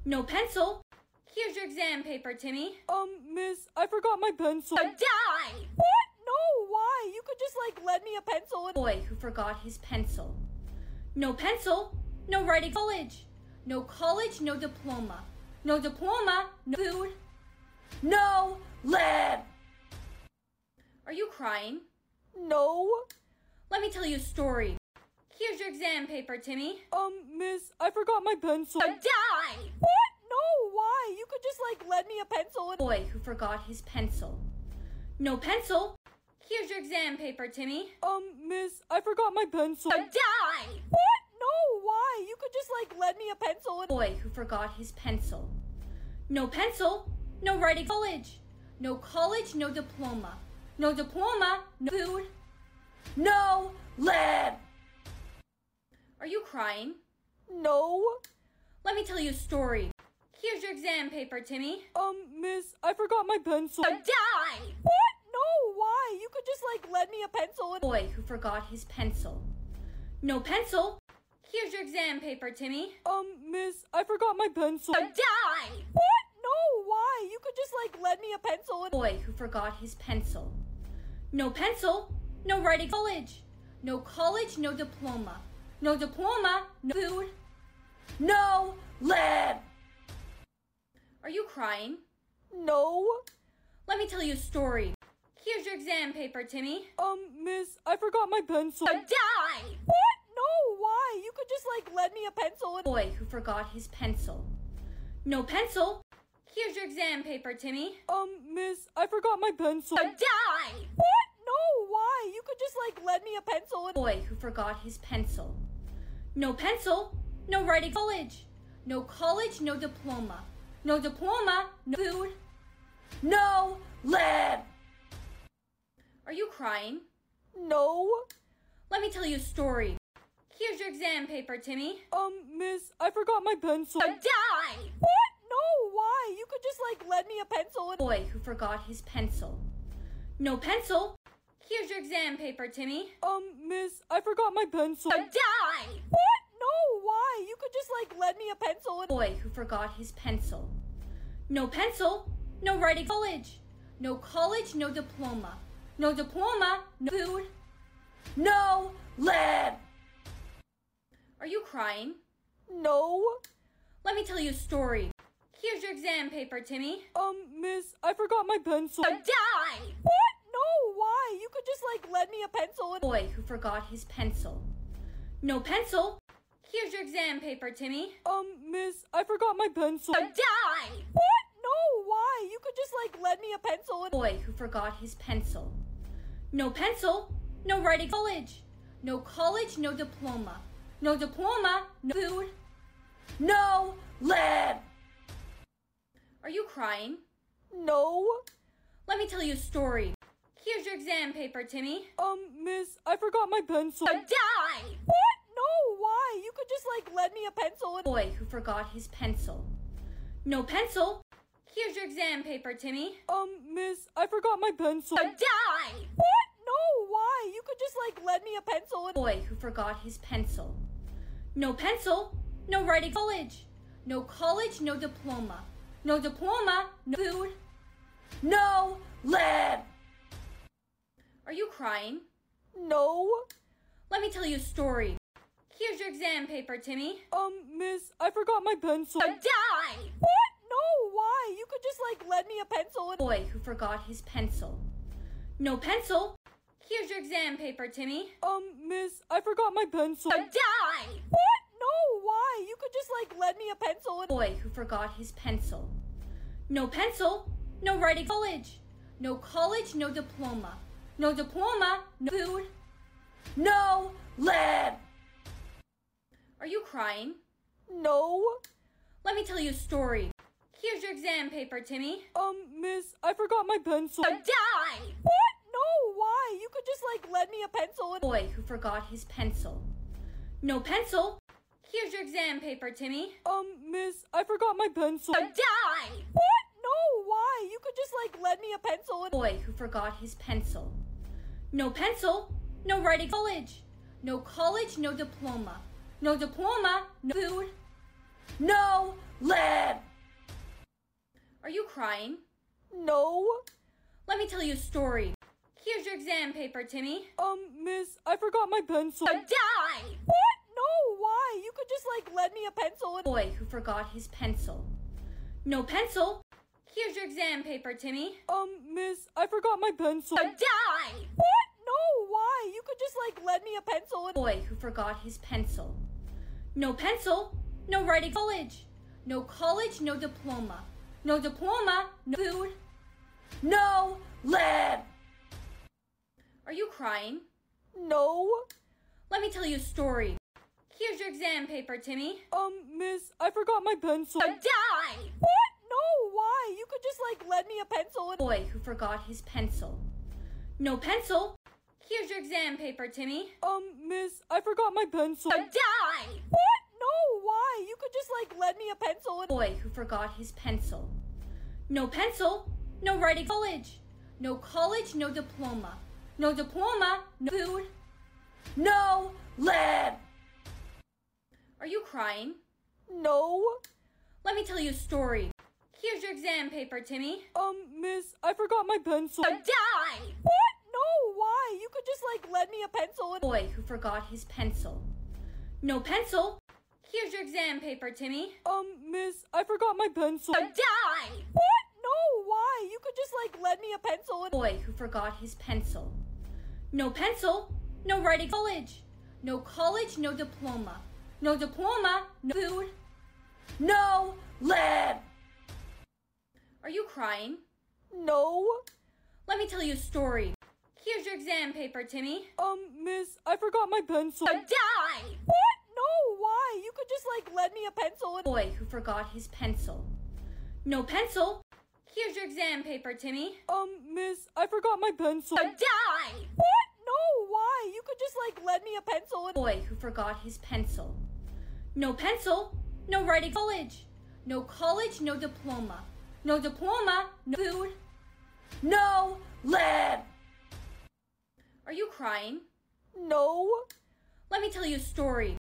No pencil. Here's your exam paper, Timmy. Um, miss, I forgot my pencil. So die! What? Why? You could just, like, lend me a pencil and. Boy who forgot his pencil. No pencil, no writing college. No college, no diploma. No diploma, no food. No lab! Are you crying? No. Let me tell you a story. Here's your exam paper, Timmy. Um, miss, I forgot my pencil. So die! What? No, why? You could just, like, lend me a pencil and. Boy who forgot his pencil. No pencil. Here's your exam paper, Timmy. Um, miss, I forgot my pencil. So die! What? No, why? You could just, like, lend me a pencil and. Boy who forgot his pencil. No pencil, no writing college. No college, no diploma. No diploma, no food. No lab! Are you crying? No. Let me tell you a story. Here's your exam paper, Timmy. Um, miss, I forgot my pencil. So die! What? No, why? You could just, like, lend me a pencil and. Boy who forgot his pencil. No pencil. Here's your exam paper, Timmy. Um, miss, I forgot my pencil. So die! What? No, why? You could just, like, lend me a pencil and. Boy who forgot his pencil. No pencil, no writing college. No college, no diploma. No diploma, no food. No lab! Are you crying? No. Let me tell you a story. Here's your exam paper, Timmy. Um, miss, I forgot my pencil. So die! What? No, why? You could just, like, lend me a pencil and- Boy who forgot his pencil. No pencil? Here's your exam paper, Timmy. Um, miss, I forgot my pencil. So die! What? No, why? You could just, like, lend me a pencil and- Boy who forgot his pencil. No pencil? No writing college. No college, no diploma. No diploma, no food. No lab! Are you crying? No. Let me tell you a story. Here's your exam paper, Timmy. Um, miss, I forgot my pencil. So die! What? No, why? You could just, like, lend me a pencil and- Boy who forgot his pencil. No pencil? Here's your exam paper, Timmy. Um, miss, I forgot my pencil. So die! What? No, why? You could just, like, lend me a pencil and- Boy who forgot his pencil. No pencil? No writing college. No college, no diploma. No diploma, no food. No lab! Are you crying? No. Let me tell you a story. Here's your exam paper, Timmy. Um, miss, I forgot my pencil. So die! What? No, why? You could just, like, lend me a pencil and- Boy who forgot his pencil. No pencil? Here's your exam paper, Timmy. Um, miss, I forgot my pencil. So die! What? No, why? You could just, like, lend me a pencil and- Boy who forgot his pencil. No pencil? No writing college. No college, no diploma. No diploma, no food. No lab! Are you crying? No. Let me tell you a story. Here's your exam paper, Timmy. Um, miss, I forgot my pencil. So die! What? No, why? You could just, like, lend me a pencil and- Boy who forgot his pencil. No pencil? Here's your exam paper, Timmy. Um, miss, I forgot my pencil. So die! What? No, why? You could just, like, lend me a pencil and- Boy who forgot his pencil. No pencil? No writing college. No college, no diploma. No diploma, no food. No lab! Are you crying? No. Let me tell you a story. Here's your exam paper, Timmy. Um, miss, I forgot my pencil. So die! What? No, why? You could just, like, lend me a pencil and- Boy who forgot his pencil. No pencil? Here's your exam paper, Timmy. Um, miss, I forgot my pencil. So die! What? No, why? You could just, like, lend me a pencil and- Boy who forgot his pencil. No pencil? No writing college. No college, no diploma. No diploma, no food. No lab! Are you crying? No. Let me tell you a story. Here's your exam paper, Timmy. Um, miss, I forgot my pencil. So die! What? No, why? You could just, like, lend me a pencil and- Boy who forgot his pencil. No pencil? Here's your exam paper, Timmy. Um, miss, I forgot my pencil. So die! What? No, why? You could just, like, lend me a pencil and- Boy who forgot his pencil. No pencil? No writing college. No college, no diploma. No diploma, no food. No lab! Are you crying? No. Let me tell you a story. Here's your exam paper, Timmy. Um, miss, I forgot my pencil. So die! What? No, why? You could just, like, lend me a pencil and- Boy who forgot his pencil. No pencil? Here's your exam paper, Timmy. Um, miss, I forgot my pencil. So die! What? No, why? You could just, like, lend me a pencil and- Boy who forgot his pencil. No pencil? No writing college. No college, no diploma. No diploma, no food. No lab! Are you crying? No. Let me tell you a story. Here's your exam paper, Timmy. Um, miss, I forgot my pencil. So die! What? No, why? You could just, like, lend me a pencil and- Boy who forgot his pencil. No pencil? Here's your exam paper, Timmy. Um, miss, I forgot my pencil. So die! What? No, why? You could just, like, lend me a pencil and- Boy who forgot his pencil. No pencil? No writing college. No college, no diploma. No diploma, no food. No lab! Are you crying? No. Let me tell you a story. Here's your exam paper, Timmy. Um, miss, I forgot my pencil. So die! What? No, why? You could just, like, lend me a pencil and- Boy who forgot his pencil. No pencil? Here's your exam paper, Timmy. Um, miss, I forgot my pencil. So die! What? No, why? You could just like lend me a pencil and boy who forgot his pencil. No pencil, no writing college. No college, no diploma. No diploma, no food. No lab. Are you crying? No. Let me tell you a story. Here's your exam paper, Timmy. Um, miss, I forgot my pencil. So die! What? No, why? You could just like lend me a pencil and boy who forgot his pencil. No pencil. Here's your exam paper, Timmy. Um, miss, I forgot my pencil. So die! What? No, why? You could just like lend me a pencil and boy who forgot his pencil. No pencil, no writing college. No college, no diploma. No diploma, no food. No lab. Are you crying? No. Let me tell you a story.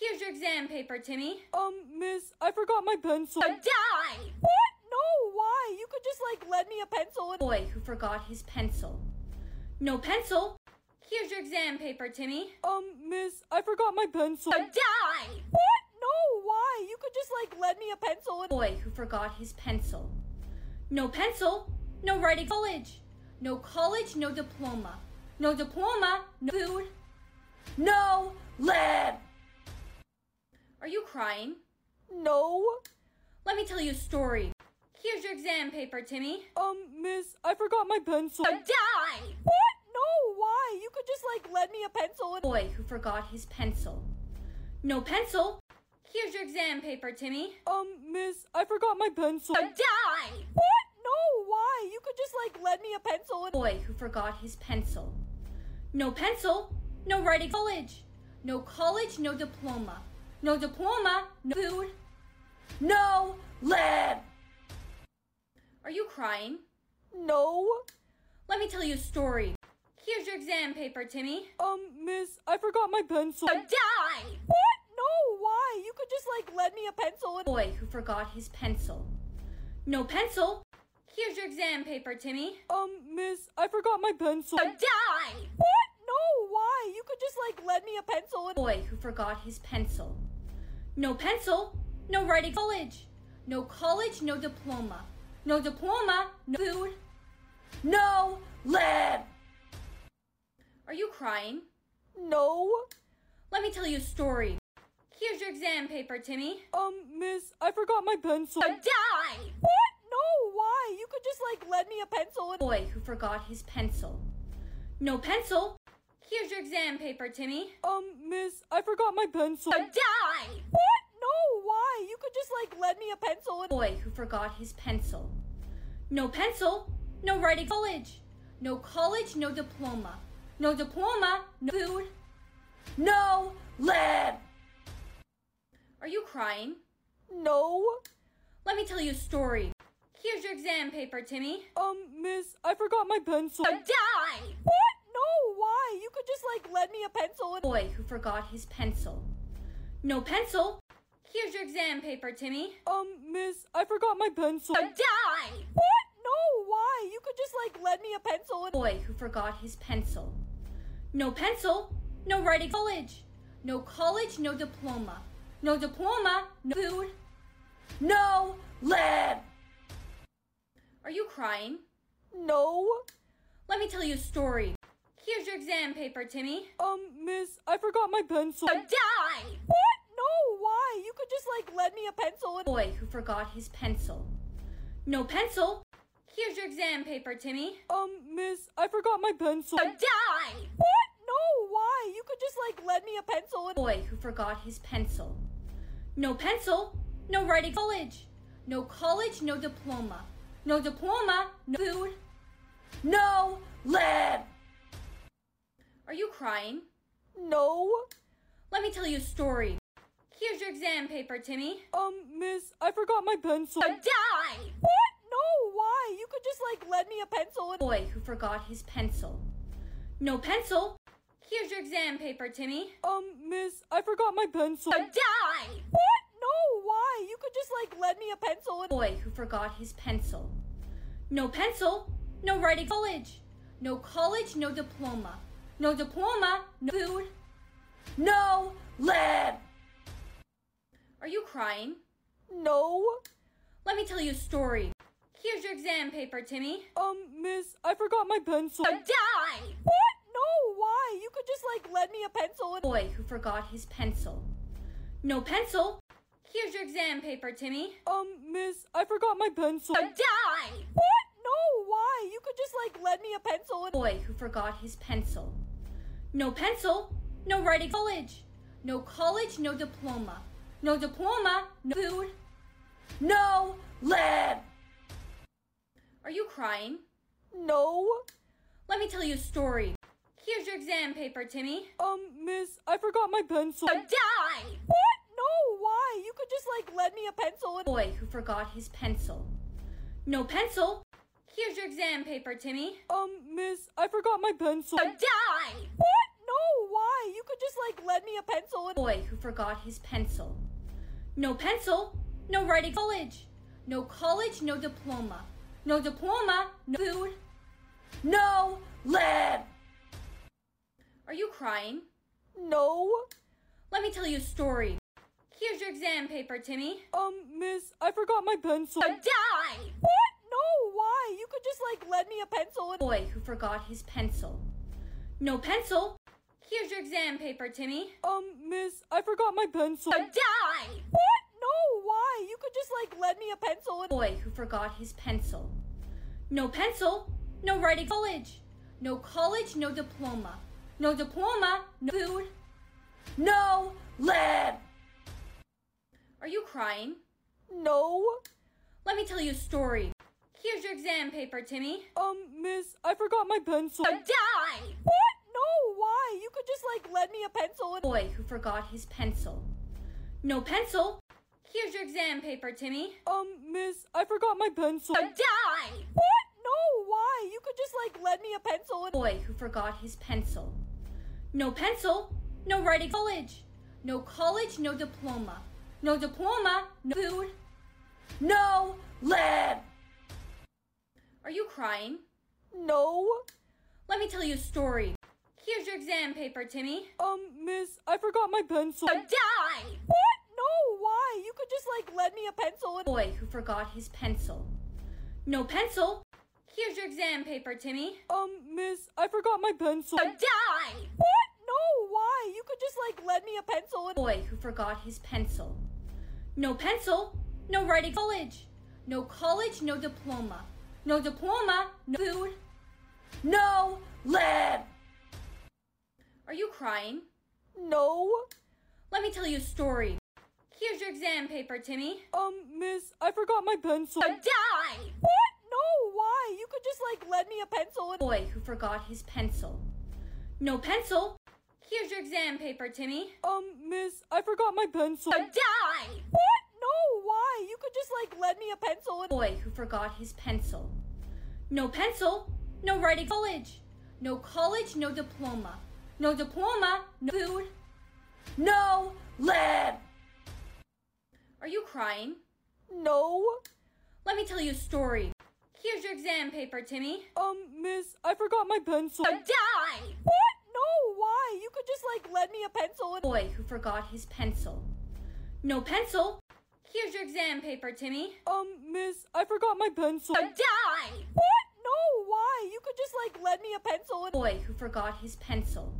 Here's your exam paper, Timmy. Um, miss, I forgot my pencil. So die! What? No, why? You could just like lend me a pencil and boy who forgot his pencil. No pencil. Here's your exam paper, Timmy. Um, miss, I forgot my pencil. So die! What? No, why? You could just like lend me a pencil and boy who forgot his pencil. No pencil, no writing college. No college, no diploma. No diploma, no food. No lab. Are you crying? No. Let me tell you a story. Here's your exam paper, Timmy. Um, miss, I forgot my pencil. So die! What? No, why? You could just like lend me a pencil and boy who forgot his pencil. No pencil. Here's your exam paper, Timmy. Um, miss, I forgot my pencil. So die! What? No, why? You could just like lend me a pencil and boy who forgot his pencil. No pencil, no writing college. No college, no diploma. No diploma, no food. No lab. Are you crying? No. Let me tell you a story. Here's your exam paper, Timmy. Um, miss, I forgot my pencil. So die! What? No, why? You could just like lend me a pencil and boy who forgot his pencil. No pencil. Here's your exam paper, Timmy. Um, miss, I forgot my pencil. So die! What? No, why? You could just like lend me a pencil and boy who forgot his pencil. No pencil, no writing college. No college, no diploma. No diploma, no food. No lab. Are you crying? No. Let me tell you a story. Here's your exam paper, Timmy. Um, miss, I forgot my pencil. So die! What? No, why? You could just like lend me a pencil and boy who forgot his pencil. No pencil. Here's your exam paper, Timmy. Um, miss, I forgot my pencil. So die! What? No, why? You could just like lend me a pencil and boy who forgot his pencil. No pencil, no writing college. No college, no diploma. No diploma, no food. No lab. Are you crying? No. Let me tell you a story. Here's your exam paper, Timmy. Um, miss, I forgot my pencil. So die! What? No, why? You could just like lend me a pencil and boy who forgot his pencil. No pencil. Here's your exam paper, Timmy. Um, miss, I forgot my pencil. So die! What? No, why? You could just like lend me a pencil and boy who forgot his pencil. No pencil, no writing college. No college, no diploma. No diploma, no food. No lab. Are you crying? No. Let me tell you a story. Here's your exam paper, Timmy. Um, miss, I forgot my pencil. So die! What? No, why? You could just like lend me a pencil and boy who forgot his pencil. No pencil. Here's your exam paper, Timmy. Um, miss, I forgot my pencil. So die! What? No, why? You could just like lend me a pencil and boy who forgot his pencil. No pencil, no writing college. No college, no diploma. No diploma, no food. No lab. Are you crying? No. Let me tell you a story. Here's your exam paper, Timmy. Um, miss, I forgot my pencil. So die! What? No, why? You could just like lend me a pencil and boy who forgot his pencil. No pencil. Here's your exam paper, Timmy. Um, miss, I forgot my pencil. So die! What? No, why? You could just like lend me a pencil and boy who forgot his pencil. No pencil, no writing college. No college, no diploma. No diploma, no food. No lab. Are you crying? No. Let me tell you a story. Here's your exam paper, Timmy. Um, miss, I forgot my pencil. Now die! What? No, why? You could just, like, lend me a pencil and- Boy who forgot his pencil. No pencil? Here's your exam paper, Timmy. Um, miss, I forgot my pencil. Now die! What? No, why? You could just, like, lend me a pencil and- Boy who forgot his pencil. No pencil? No writing college. No college, no diploma. No diploma, no food. No lab! Are you crying? No. Let me tell you a story. Here's your exam paper, Timmy. Um, miss, I forgot my pencil. Now die! What? No, why? You could just, like, lend me a pencil and- Boy who forgot his pencil. No pencil? Here's your exam paper, Timmy. Um, miss, I forgot my pencil. Now die! What? No, why? You could just, like, lend me a pencil and- Boy who forgot his pencil. No pencil? No writing college. No college, no diploma. No diploma, no food. No lab! Are you crying? No. Let me tell you a story. Here's your exam paper, Timmy. Um, miss, I forgot my pencil. Now die! What? No, why? You could just, like, lend me a pencil and- Boy who forgot his pencil. No pencil? Here's your exam paper, Timmy. Um, miss, I forgot my pencil. Now die! What? No, why? You could just, like, lend me a pencil and- Boy who forgot his pencil. No pencil? No writing college. No college, no diploma. No diploma, no food. No lab! Are you crying? No. Let me tell you a story. Here's your exam paper, Timmy. Um, miss, I forgot my pencil. Now die! What? No, why? You could just, like, lend me a pencil and- Boy who forgot his pencil. No pencil? Here's your exam paper, Timmy. Um, miss, I forgot my pencil. Now die! What? No, why? You could just, like, lend me a pencil and- Boy who forgot his pencil. No pencil? No writing college. No college, no diploma. No diploma, no food. No lab! Are you crying? No. Let me tell you a story. Here's your exam paper, Timmy. Um, miss, I forgot my pencil. Now die! What? No, why? You could just, like, lend me a pencil and- Boy who forgot his pencil. No pencil? Here's your exam paper, Timmy. Um, miss, I forgot my pencil. Now die! What? No, why? You could just, like, lend me a pencil and- Boy who forgot his pencil. No pencil? No writing college. No college, no diploma. No diploma, no food. No lab! Are you crying? No. Let me tell you a story. Here's your exam paper, Timmy. Um, miss, I forgot my pencil. Now die! What? No, why? You could just, like, lend me a pencil and- Boy who forgot his pencil. No pencil? Here's your exam paper, Timmy. Um, miss, I forgot my pencil. Now die! What? No, why? You could just, like, lend me a pencil and- Boy who forgot his pencil. No pencil? No writing college. No college, no diploma. No diploma, no food. No lab! Are you crying? No. Let me tell you a story. Here's your exam paper, Timmy. Um, miss, I forgot my pencil. Now die! What? No, why? You could just, like, lend me a pencil and- Boy who forgot his pencil. No pencil? Here's your exam paper, Timmy. Um, miss, I forgot my pencil. Now die! What? No, why? You could just, like, lend me a pencil and- Boy who forgot his pencil.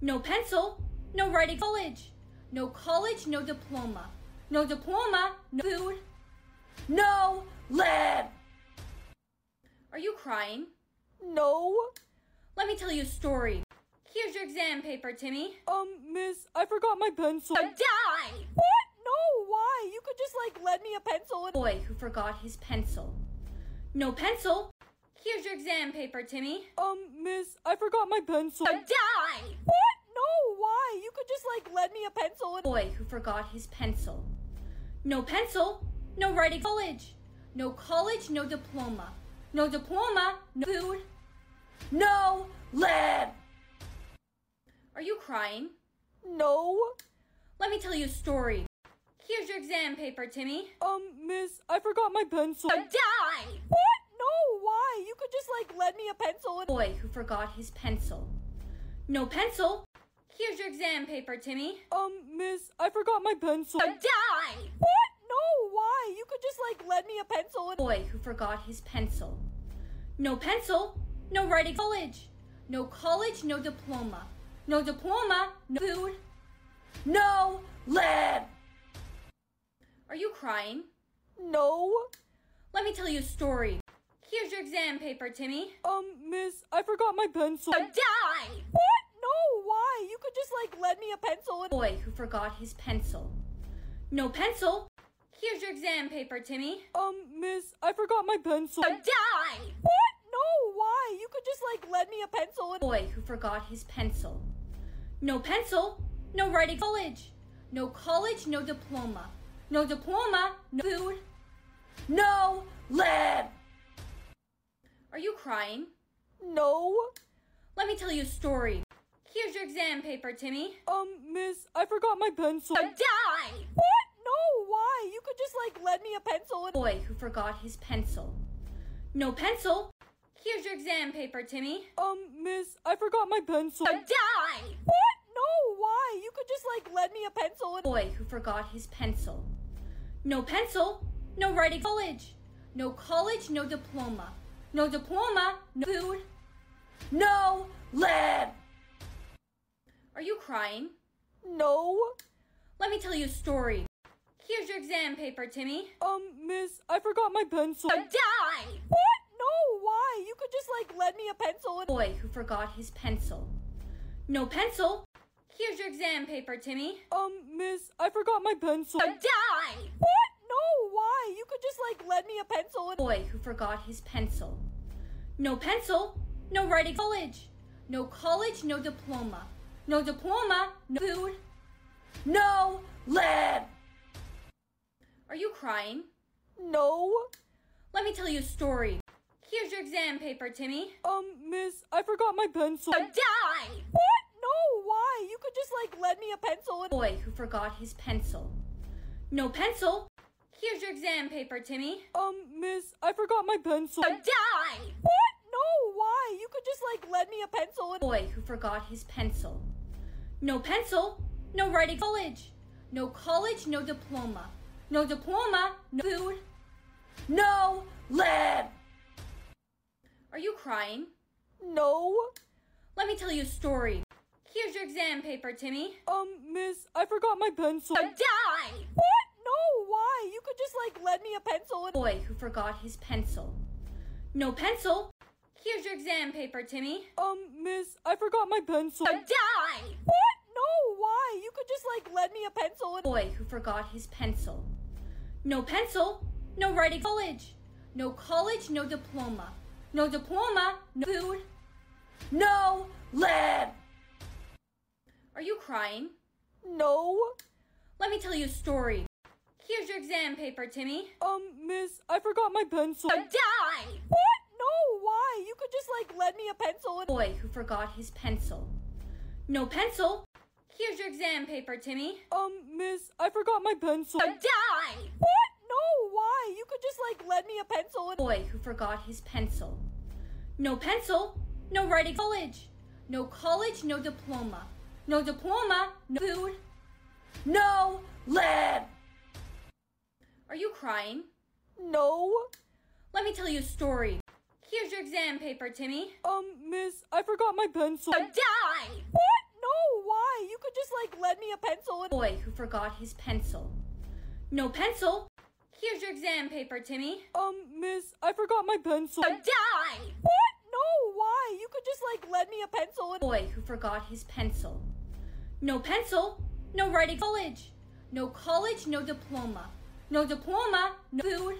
No pencil? No writing college. No college, no diploma. No diploma, no food. No lab! Are you crying? No. Let me tell you a story. Here's your exam paper, Timmy. Um, miss, I forgot my pencil. Now die! What? No, why? You could just, like, lend me a pencil and- Boy who forgot his pencil. No pencil? Here's your exam paper, Timmy. Um, miss, I forgot my pencil. Now die! What? No, why? You could just, like, lend me a pencil and- Boy who forgot his pencil. No pencil? No writing college. No college, no diploma. No diploma, no food. No lab! Are you crying? No. Let me tell you a story. Here's your exam paper, Timmy. Um, miss, I forgot my pencil. Now die! What? No, why? You could just, like, lend me a pencil and- Boy who forgot his pencil. No pencil? Here's your exam paper, Timmy. Um, miss, I forgot my pencil. Now die! What? No, why? You could just like lend me a pencil and boy who forgot his pencil. No pencil, no writing college. No college, no diploma. No diploma, no food. No lab. Are you crying? No. Let me tell you a story. Here's your exam paper, Timmy. Um, miss, I forgot my pencil. So die! What? No, why? You could just like lend me a pencil and boy who forgot his pencil. No pencil? Here's your exam paper, Timmy. Um, miss, I forgot my pencil. So die! What? No, why? You could just like lend me a pencil and boy who forgot his pencil. No pencil, no writing college. No college, no diploma. No diploma, no food. No lab. Are you crying? No. Let me tell you a story. Here's your exam paper, Timmy. Um, miss, I forgot my pencil. So die! What? No, why? You could just like lend me a pencil and boy who forgot his pencil. No pencil? Here's your exam paper, Timmy. Um, miss, I forgot my pencil. So die! What? No, why? You could just like lend me a pencil and boy who forgot his pencil. No pencil, no writing college. No college, no diploma. No diploma, no food. No lab. Are you crying? No. Let me tell you a story. Here's your exam paper, Timmy. Um, miss, I forgot my pencil. So die! What? No, why? You could just like lend me a pencil and boy who forgot his pencil. No pencil? Here's your exam paper, Timmy. Um, miss, I forgot my pencil. So die! What? No, why? You could just like lend me a pencil and boy who forgot his pencil. No pencil, no writing college. No college, no diploma. No diploma, no food. No lab. Are you crying? No. Let me tell you a story. Here's your exam paper, Timmy. Um, miss, I forgot my pencil. So die! What? No, why? You could just like lend me a pencil and boy who forgot his pencil. No pencil? Here's your exam paper, Timmy. Um, miss, I forgot my pencil. So die! What? No, why? You could just like lend me a pencil and boy who forgot his pencil. No pencil, no writing college. No college, no diploma. No diploma, no food. No lab. Are you crying? No. Let me tell you a story. Here's your exam paper, Timmy. Um, miss, I forgot my pencil. So die! What? No, why? You could just like lend me a pencil and boy who forgot his pencil. No pencil? Here's your exam paper, Timmy. Um, miss, I forgot my pencil. So die! What? No, why? You could just like lend me a pencil and boy who forgot his pencil. No pencil, no writing college. No college, no diploma. No diploma, no food. No lab. Are you crying? No. Let me tell you a story. Here's your exam paper, Timmy. Um, miss, I forgot my pencil. So die! What? No, why? You could just like lend me a pencil and boy who forgot his pencil. No pencil? Here's your exam paper, Timmy. Um, miss, I forgot my pencil. So die! What? No, why? You could just like lend me a pencil and boy who forgot his pencil. No pencil, no writing college. No college, no diploma. No diploma, no food. No lab. Are you crying? No. Let me tell you a story. Here's your exam paper, Timmy. Um, miss, I forgot my pencil. So die! What? No, why? You could just like lend me a pencil and boy who forgot his pencil. No pencil? Here's your exam paper, Timmy. Um, miss, I forgot my pencil. So die! What? No, why? You could just like lend me a pencil and boy who forgot his pencil. No pencil, no writing college. No college, no diploma. No diploma, no food.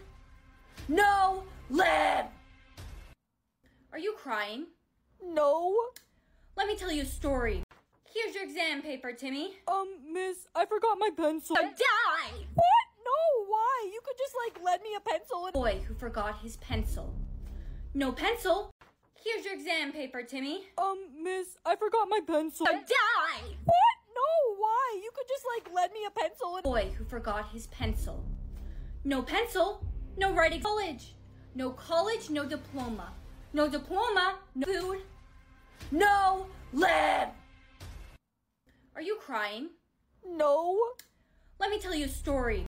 No lab. Are you crying? No. Let me tell you a story. Here's your exam paper, Timmy. Um, miss, I forgot my pencil. So die! What? No, why? You could just like lend me a pencil and boy who forgot his pencil. No pencil? Here's your exam paper, Timmy. Um, miss, I forgot my pencil. So die! What? No, why? You could just like lend me a pencil and boy who forgot his pencil. No pencil, no writing college. No college, no diploma. No diploma, no food. No lab. Are you crying? No. Let me tell you a story.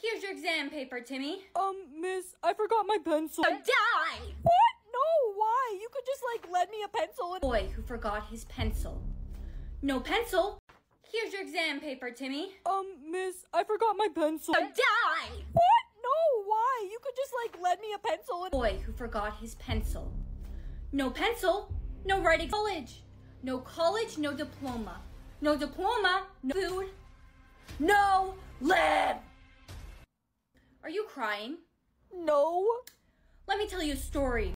Here's your Here's your exam paper, Timmy. Um, miss, I forgot my pencil. So die! What? No, why? You could just, like, lend me a pencil and- Boy who forgot his pencil. No pencil? Here's your exam paper, Timmy. Um, miss, I forgot my pencil. So die! What? No, why? You could just, like, lend me a pencil and- Boy who forgot his pencil. No pencil? No writing college. No college, no diploma. No diploma, no food. No lab! Are you crying? No. Let me tell you a story.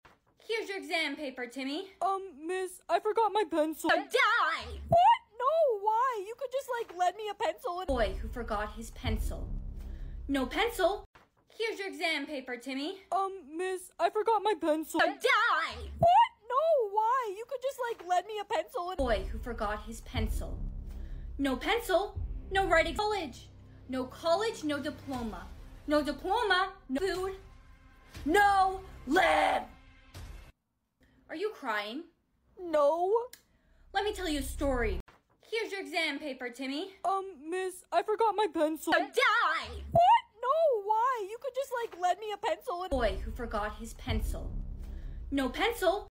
Here's your exam paper, Timmy. Um, miss, I forgot my pencil. So die! What? No, why? You could just, like, lend me a pencil and- Boy who forgot his pencil. No pencil? Here's your exam paper, Timmy. Um, miss, I forgot my pencil. So die! What? No, why? You could just, like, lend me a pencil and- Boy who forgot his pencil. No pencil? No writing college. No college, no diploma. No diploma, no food. No lab! Are you crying? No. Let me tell you a story. Here's your exam paper, Timmy. Um, miss, I forgot my pencil. So die! What? No, why? You could just, like, lend me a pencil and- Boy who forgot his pencil. No pencil?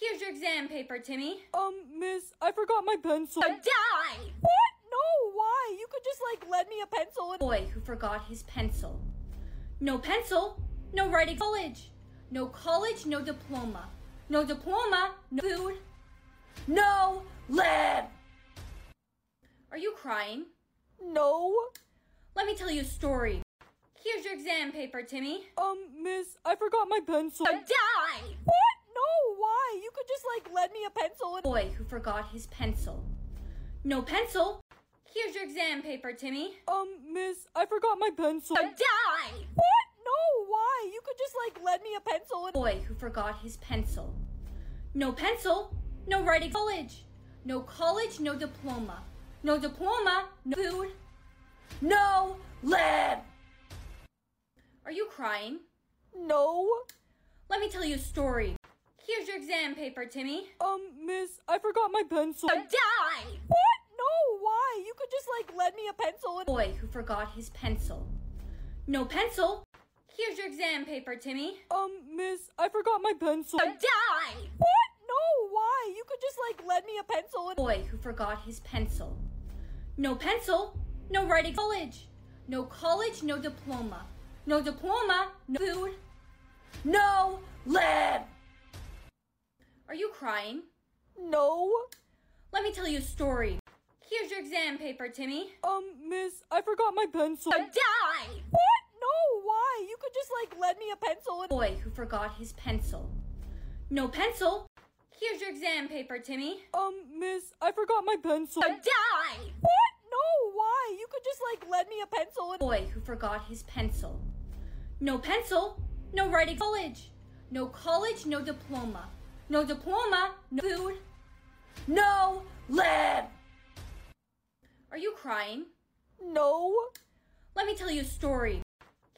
Here's your exam paper, Timmy. Um, miss, I forgot my pencil. So die! What? No, why? You could just, like, lend me a pencil and- Boy who forgot his pencil. No pencil? No writing college. No college, no diploma. No diploma, no food. No lab! Are you crying? No. Let me tell you a story. Here's your exam paper, Timmy. Um, miss, I forgot my pencil. So die! What? No, why? You could just, like, lend me a pencil and- Boy who forgot his pencil. No pencil? Here's your exam paper, Timmy. Um, miss, I forgot my pencil. So die! What? No, why? You could just, like, lend me a pencil and- Boy who forgot his pencil. No pencil? No writing college. No college, no diploma. No diploma, no food. No lab! Are you crying? No. Let me tell you a story. Here's your exam paper, Timmy. Um, miss, I forgot my pencil. So die! What? No, why? You could just, like, lend me a pencil and- Boy who forgot his pencil. No pencil? Here's your exam paper, Timmy. Um, miss, I forgot my pencil. So die! What? No, why? You could just, like, lend me a pencil and- Boy who forgot his pencil. No pencil? No writing college. No college, no diploma. No diploma, no food. No lab! Are you crying? No. Let me tell you a story. Here's your exam paper, Timmy. Um, miss, I forgot my pencil. So die! What? No, why? You could just, like, lend me a pencil and- Boy who forgot his pencil. No pencil? Here's your exam paper, Timmy. Um, miss, I forgot my pencil. So die! What? No, why? You could just, like, lend me a pencil and- Boy who forgot his pencil. No pencil? No writing college. No college, no diploma. No diploma, no food. No lab! Are you crying? No. Let me tell you a story.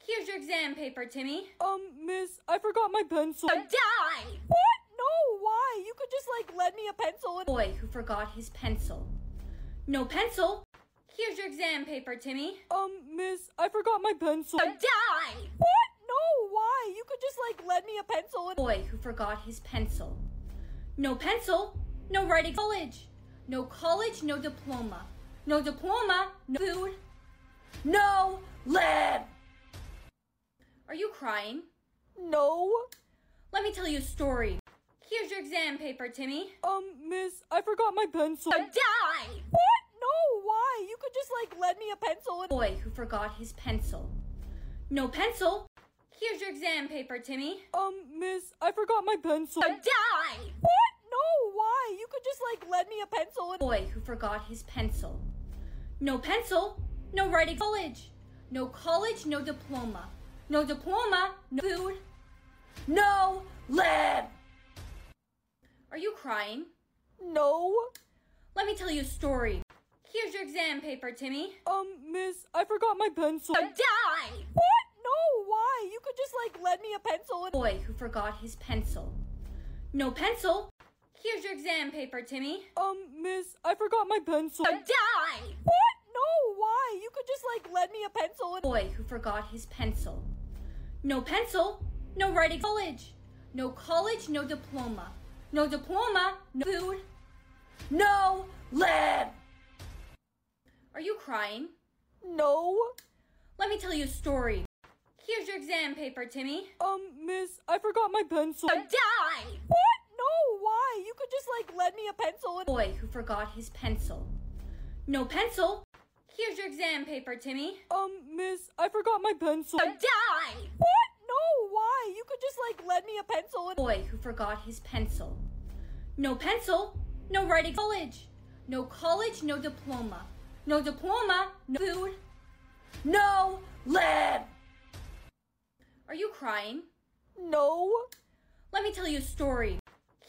Here's your exam paper, Timmy. Um, miss, I forgot my pencil. So die! What? No, why? You could just, like, lend me a pencil and- Boy who forgot his pencil. No pencil? Here's your exam paper, Timmy. Um, miss, I forgot my pencil. So die! What? No, why? You could just, like, lend me a pencil and- Boy who forgot his pencil. No pencil? No writing college. No college, no diploma. No diploma, no food. No lab! Are you crying? No. Let me tell you a story. Here's your exam paper, Timmy. Um, miss, I forgot my pencil. So die! What? No, why? You could just, like, lend me a pencil and- Boy who forgot his pencil. No pencil? Here's your exam paper, Timmy. Um, miss, I forgot my pencil. So die! What? No, why? You could just, like, lend me a pencil and- Boy who forgot his pencil. No pencil? No writing college. No college, no diploma. No diploma, no food. No lab! Are you crying? No. Let me tell you a story. Here's your exam paper, Timmy. Um, miss, I forgot my pencil. So die! What? No, why? You could just, like, lend me a pencil and- Boy who forgot his pencil. No pencil? Here's your exam paper, Timmy. Um, miss, I forgot my pencil. So die! What? No, why? You could just, like, lend lend me a pencil and boy who forgot his pencil. No pencil, no writing college. No college, no diploma. No diploma, no food. No lab. Are you crying? No. Let me tell you a story. Here's your exam paper, Timmy. Um, miss, I forgot my pencil. So die! What? No, why? You could just like lend me a pencil and boy who forgot his pencil. No pencil? Here's your exam paper, Timmy. Um, miss, I forgot my pencil. So die! What? No, why? You could just like lend me a pencil and boy who forgot his pencil. No pencil, no writing college. No college, no diploma. No diploma, no food. No lab. Are you crying? No. Let me tell you a story.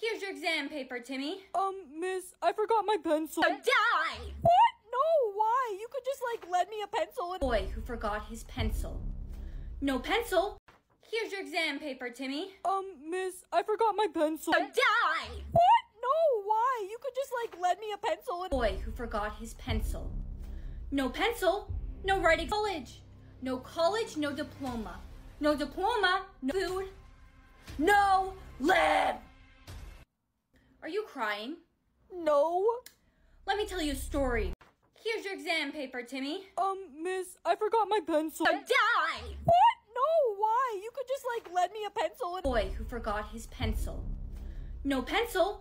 Here's your exam paper, Timmy. Um, miss, I forgot my pencil. So die! What? No, why? You could just like lend me a pencil and boy who forgot his pencil. No pencil? Here's your exam paper, Timmy. Um, miss, I forgot my pencil. So die! What? No, why? You could just like lend me a pencil and boy who forgot his pencil. No pencil, no writing college. No college, no diploma. No diploma, no food. No lab. Are you crying? No. Let me tell you a story. Here's your exam paper, Timmy. Um, miss, I forgot my pencil. So die! What? No, why? You could just like lend me a pencil and boy who forgot his pencil. No pencil?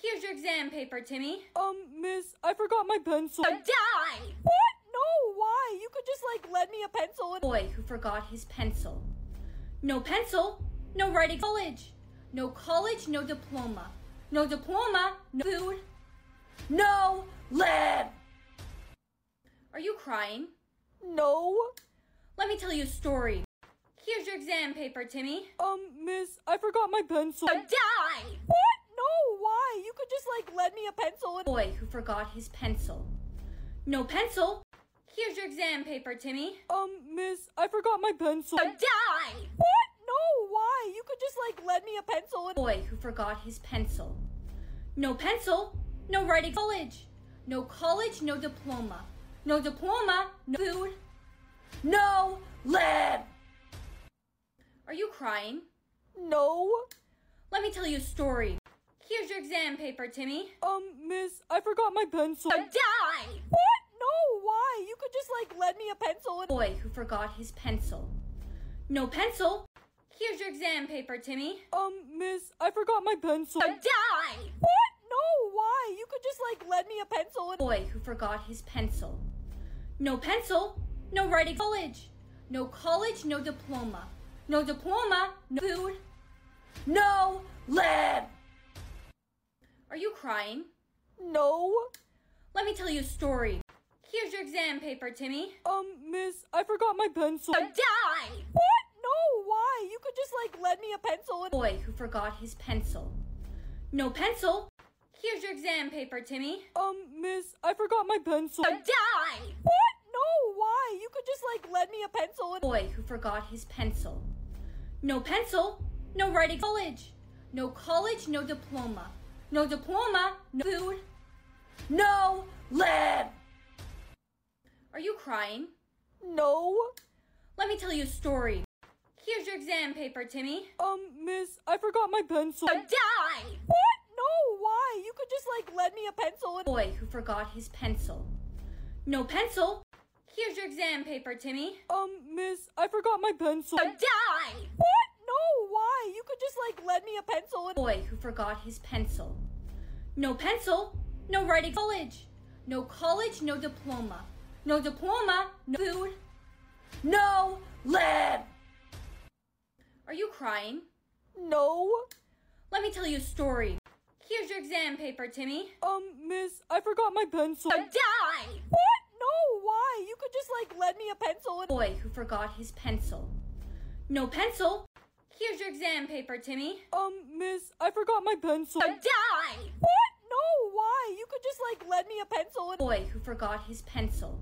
Here's your exam paper, Timmy. Um, miss, I forgot my pencil. So die! What? No, why? You could just like lend me a pencil and boy who forgot his pencil. No pencil, no writing college. No college, no diploma. No diploma, no food. No lab. Are you crying? No. Let me tell you a story. Here's your exam paper, Timmy. Um, miss, I forgot my pencil. So die! What? No, why? You could just like lend me a pencil and boy who forgot his pencil. No pencil? Here's your exam paper, Timmy. Um, miss, I forgot my pencil. So die! What? No, why? You could just like lend me a pencil and boy who forgot his pencil. No pencil, no writing college. No college, no diploma. No diploma, no food. No lab. Are you crying? No. Let me tell you a story. Here's your exam paper, Timmy. Um, miss, I forgot my pencil. So die! What? No, why? You could just like lend me a pencil and boy who forgot his pencil. No pencil? Here's your exam paper, Timmy. Um, miss, I forgot my pencil. So die! What? No, why? You could just like lend me a pencil and boy who forgot his pencil. No pencil, no writing college. No college, no diploma. No diploma, no food. No lab. Are you crying? No. Let me tell you a story. Here's your exam paper, Timmy. Um, miss, I forgot my pencil. So die! What? No, why? You could just like lend me a pencil and boy who forgot his pencil. No pencil? Here's your exam paper, Timmy. Um, miss, I forgot my pencil. So die! What? No, why? You could just like lend me a pencil and boy who forgot his pencil. No pencil, no writing college. No college, no diploma. No diploma, no food. No lab. Are you crying? No. Let me tell you a story. Here's your exam paper, Timmy. Um, miss, I forgot my pencil. So die! What? No, why? You could just like lend me a pencil and boy who forgot his pencil. No pencil? Here's your exam paper, Timmy. Um, miss, I forgot my pencil. So die! What? No, why? You could just like lend me a pencil and boy who forgot his pencil. No pencil, no writing college. No college, no diploma. No diploma, no food. No lab. Are you crying? No. Let me tell you a story. Here's your exam paper, Timmy. Um, miss, I forgot my pencil. So die! What? No, why? You could just like lend me a pencil and boy who forgot his pencil. No pencil? Here's your exam paper, Timmy. Um, miss, I forgot my pencil. So die! What? No, why? You could just like lend me a pencil and boy who forgot his pencil.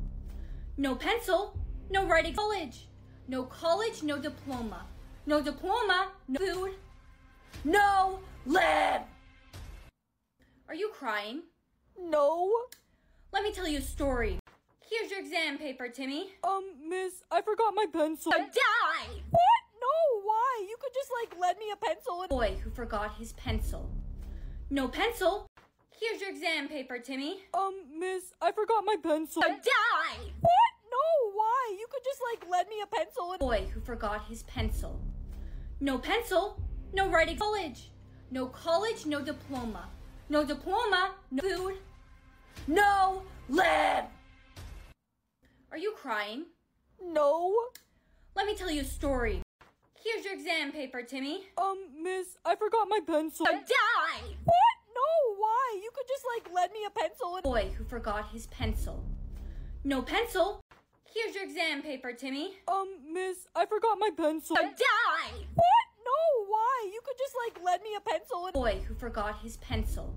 No pencil, no writing college. No college, no diploma. No diploma, no food. No lab. Are you crying? No. Let me tell you a story. Here's your exam paper, Timmy. Um, miss, I forgot my pencil. So die! What? No, why? You could just, like, lend me a pencil and- Boy who forgot his pencil. No pencil? Here's your exam paper, Timmy. Um, miss, I forgot my pencil. So die! What? No, why? You could just, like, lend me a pencil and- Boy who forgot his pencil. No pencil? No writing college. No college, no diploma. No diploma, no food. No lab! Are you crying? No. Let me tell you a story. Here's your exam paper, Timmy. Um, miss, I forgot my pencil. So die! What? No, why? You could just, like, lend me a pencil and- Boy who forgot his pencil. No pencil? Here's your exam paper, Timmy. Um, miss, I forgot my pencil. So die! What? No, why? You could just, like, lend me a pencil and- Boy who forgot his pencil.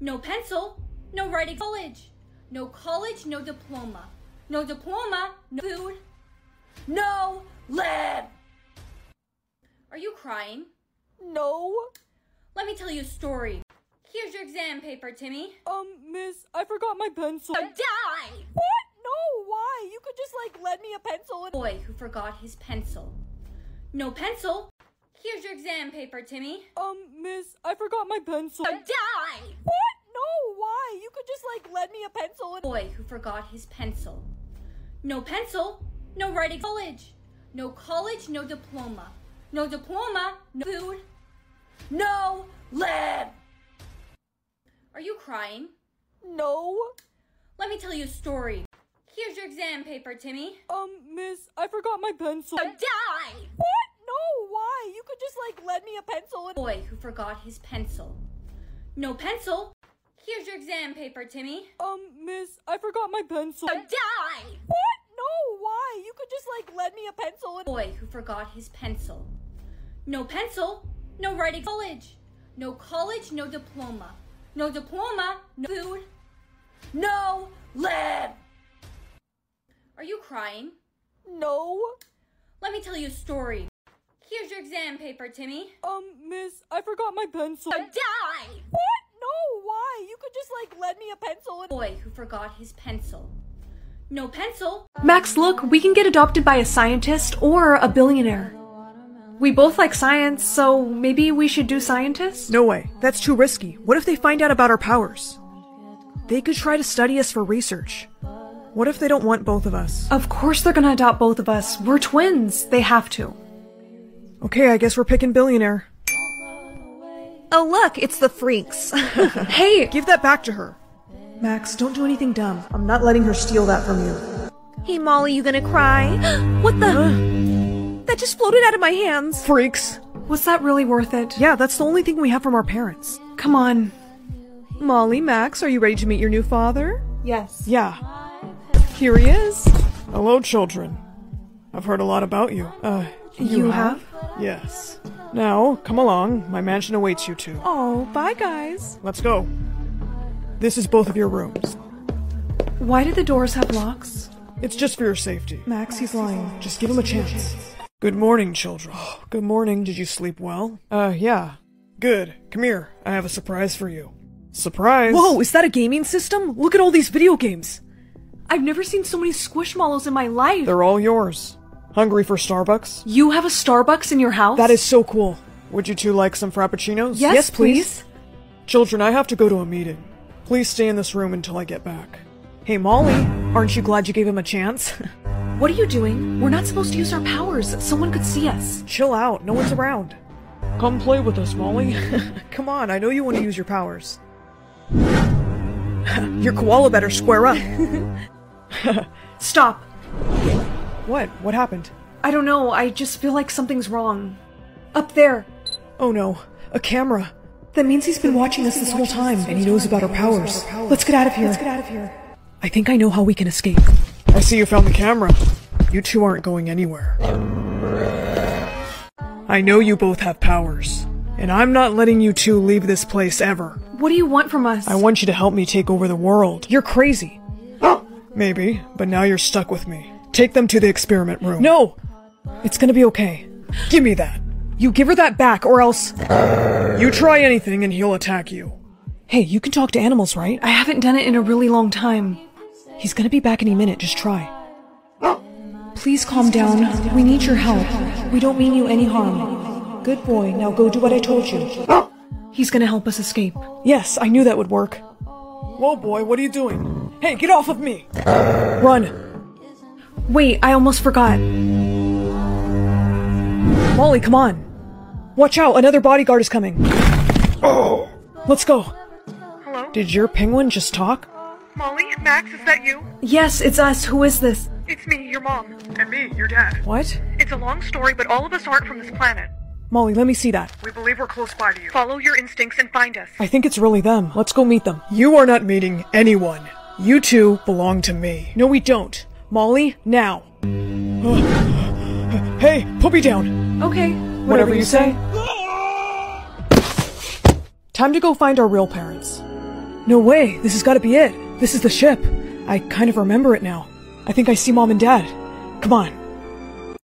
No pencil? No writing college. No college, no diploma. No diploma, no food. No lab! Are you crying? No. Let me tell you a story. Here's your exam paper, Timmy. Um, miss, I forgot my pencil. So die! What? No, why? You could just, like, lend me a pencil and- Boy who forgot his pencil. No pencil? Here's your exam paper, Timmy. Um, miss, I forgot my pencil. So die! What? No, why? You could just, like, lend me a pencil and- Boy who forgot his pencil. No pencil? No writing college. No college, no diploma. No diploma, no food. No lab! Are you crying? No. Let me tell you a story. Here's your exam paper, Timmy. Um, miss, I forgot my pencil. So die! What? No, why? You could just, like, lend me a pencil and- Boy who forgot his pencil. No pencil? Here's your exam paper, Timmy. Um, miss, I forgot my pencil. So die! What? No, why? You could just, like, lend me a pencil and- Boy who forgot his pencil. No pencil? No writing college. No college, no diploma. No diploma, no food. No lab! Are you crying? No. Let me tell you a story. Here's your exam paper, Timmy. Um, miss, I forgot my pencil. So die! What? No, why? You could just, like, lend me a pencil and- Boy who forgot his pencil. No pencil? Max, look, we can get adopted by a scientist or a billionaire. We both like science, so maybe we should do scientists? No way. That's too risky. What if they find out about our powers? They could try to study us for research. What if they don't want both of us? Of course they're gonna adopt both of us. We're twins. They have to. Okay, I guess we're picking billionaire. Oh, look, it's the freaks. hey! Give that back to her. Max, don't do anything dumb. I'm not letting her steal that from you. hey, Molly, you gonna cry? what the? That just floated out of my hands. Freaks. Was that really worth it? Yeah, that's the only thing we have from our parents. Come on. Molly, Max, are you ready to meet your new father? Yes. Yeah. Here he is. Hello, children. I've heard a lot about you. Uh, You, have? Yes. Now, come along. My mansion awaits you two. Oh, bye, guys. Let's go. This is both of your rooms. Why do the doors have locks? It's just for your safety. Max, he's lying. Just give him a chance. Good morning, children. Good morning. Did you sleep well? Uh, yeah. Good. Come here. I have a surprise for you. Surprise! Whoa, is that a gaming system? Look at all these video games. I've never seen so many squishmallows in my life. They're all yours. Hungry for Starbucks? You have a Starbucks in your house? That is so cool. Would you two like some frappuccinos? Yes, please. Children, I have to go to a meeting. Please stay in this room until I get back. Hey, Molly, aren't you glad you gave him a chance? What are you doing? We're not supposed to use our powers. Someone could see us. Chill out, no one's around. Come play with us, Molly. Come on, I know you want to use your powers. your koala better square up. Stop. What? What happened? I don't know. I just feel like something's wrong. Up there. Oh no, a camera. That means he's been watching us this whole time, and he knows about our powers. Let's get out of here. Let's get out of here. I think I know how we can escape. I see you found the camera. You two aren't going anywhere. I know you both have powers, and I'm not letting you two leave this place ever. What do you want from us? I want you to help me take over the world. You're crazy. Maybe, but now you're stuck with me. Take them to the experiment room. No! It's gonna be okay. Give me that. You give her that back, or else. You try anything and he'll attack you. Hey, you can talk to animals, right? I haven't done it in a really long time. He's gonna be back any minute, just try. Please calm down. We need your help. We don't mean you any harm. Good boy, now go do what I told you. He's gonna help us escape. Yes, I knew that would work. Whoa, boy, what are you doing? Hey, get off of me! Run! Wait, I almost forgot. Molly, come on. Watch out, another bodyguard is coming. Oh! Let's go. Hello? Did your penguin just talk? Molly? Max, is that you? Yes, it's us. Who is this? It's me, your mom. And me, your dad. What? It's a long story, but all of us aren't from this planet. Molly, let me see that. We believe we're close by to you. Follow your instincts and find us. I think it's really them. Let's go meet them. You are not meeting anyone. You two belong to me. No, we don't. Molly, now. Hey, put me down. Okay. Whatever you say. Time to go find our real parents. No way. This has got to be it. This is the ship. I kind of remember it now. I think I see mom and dad. Come on.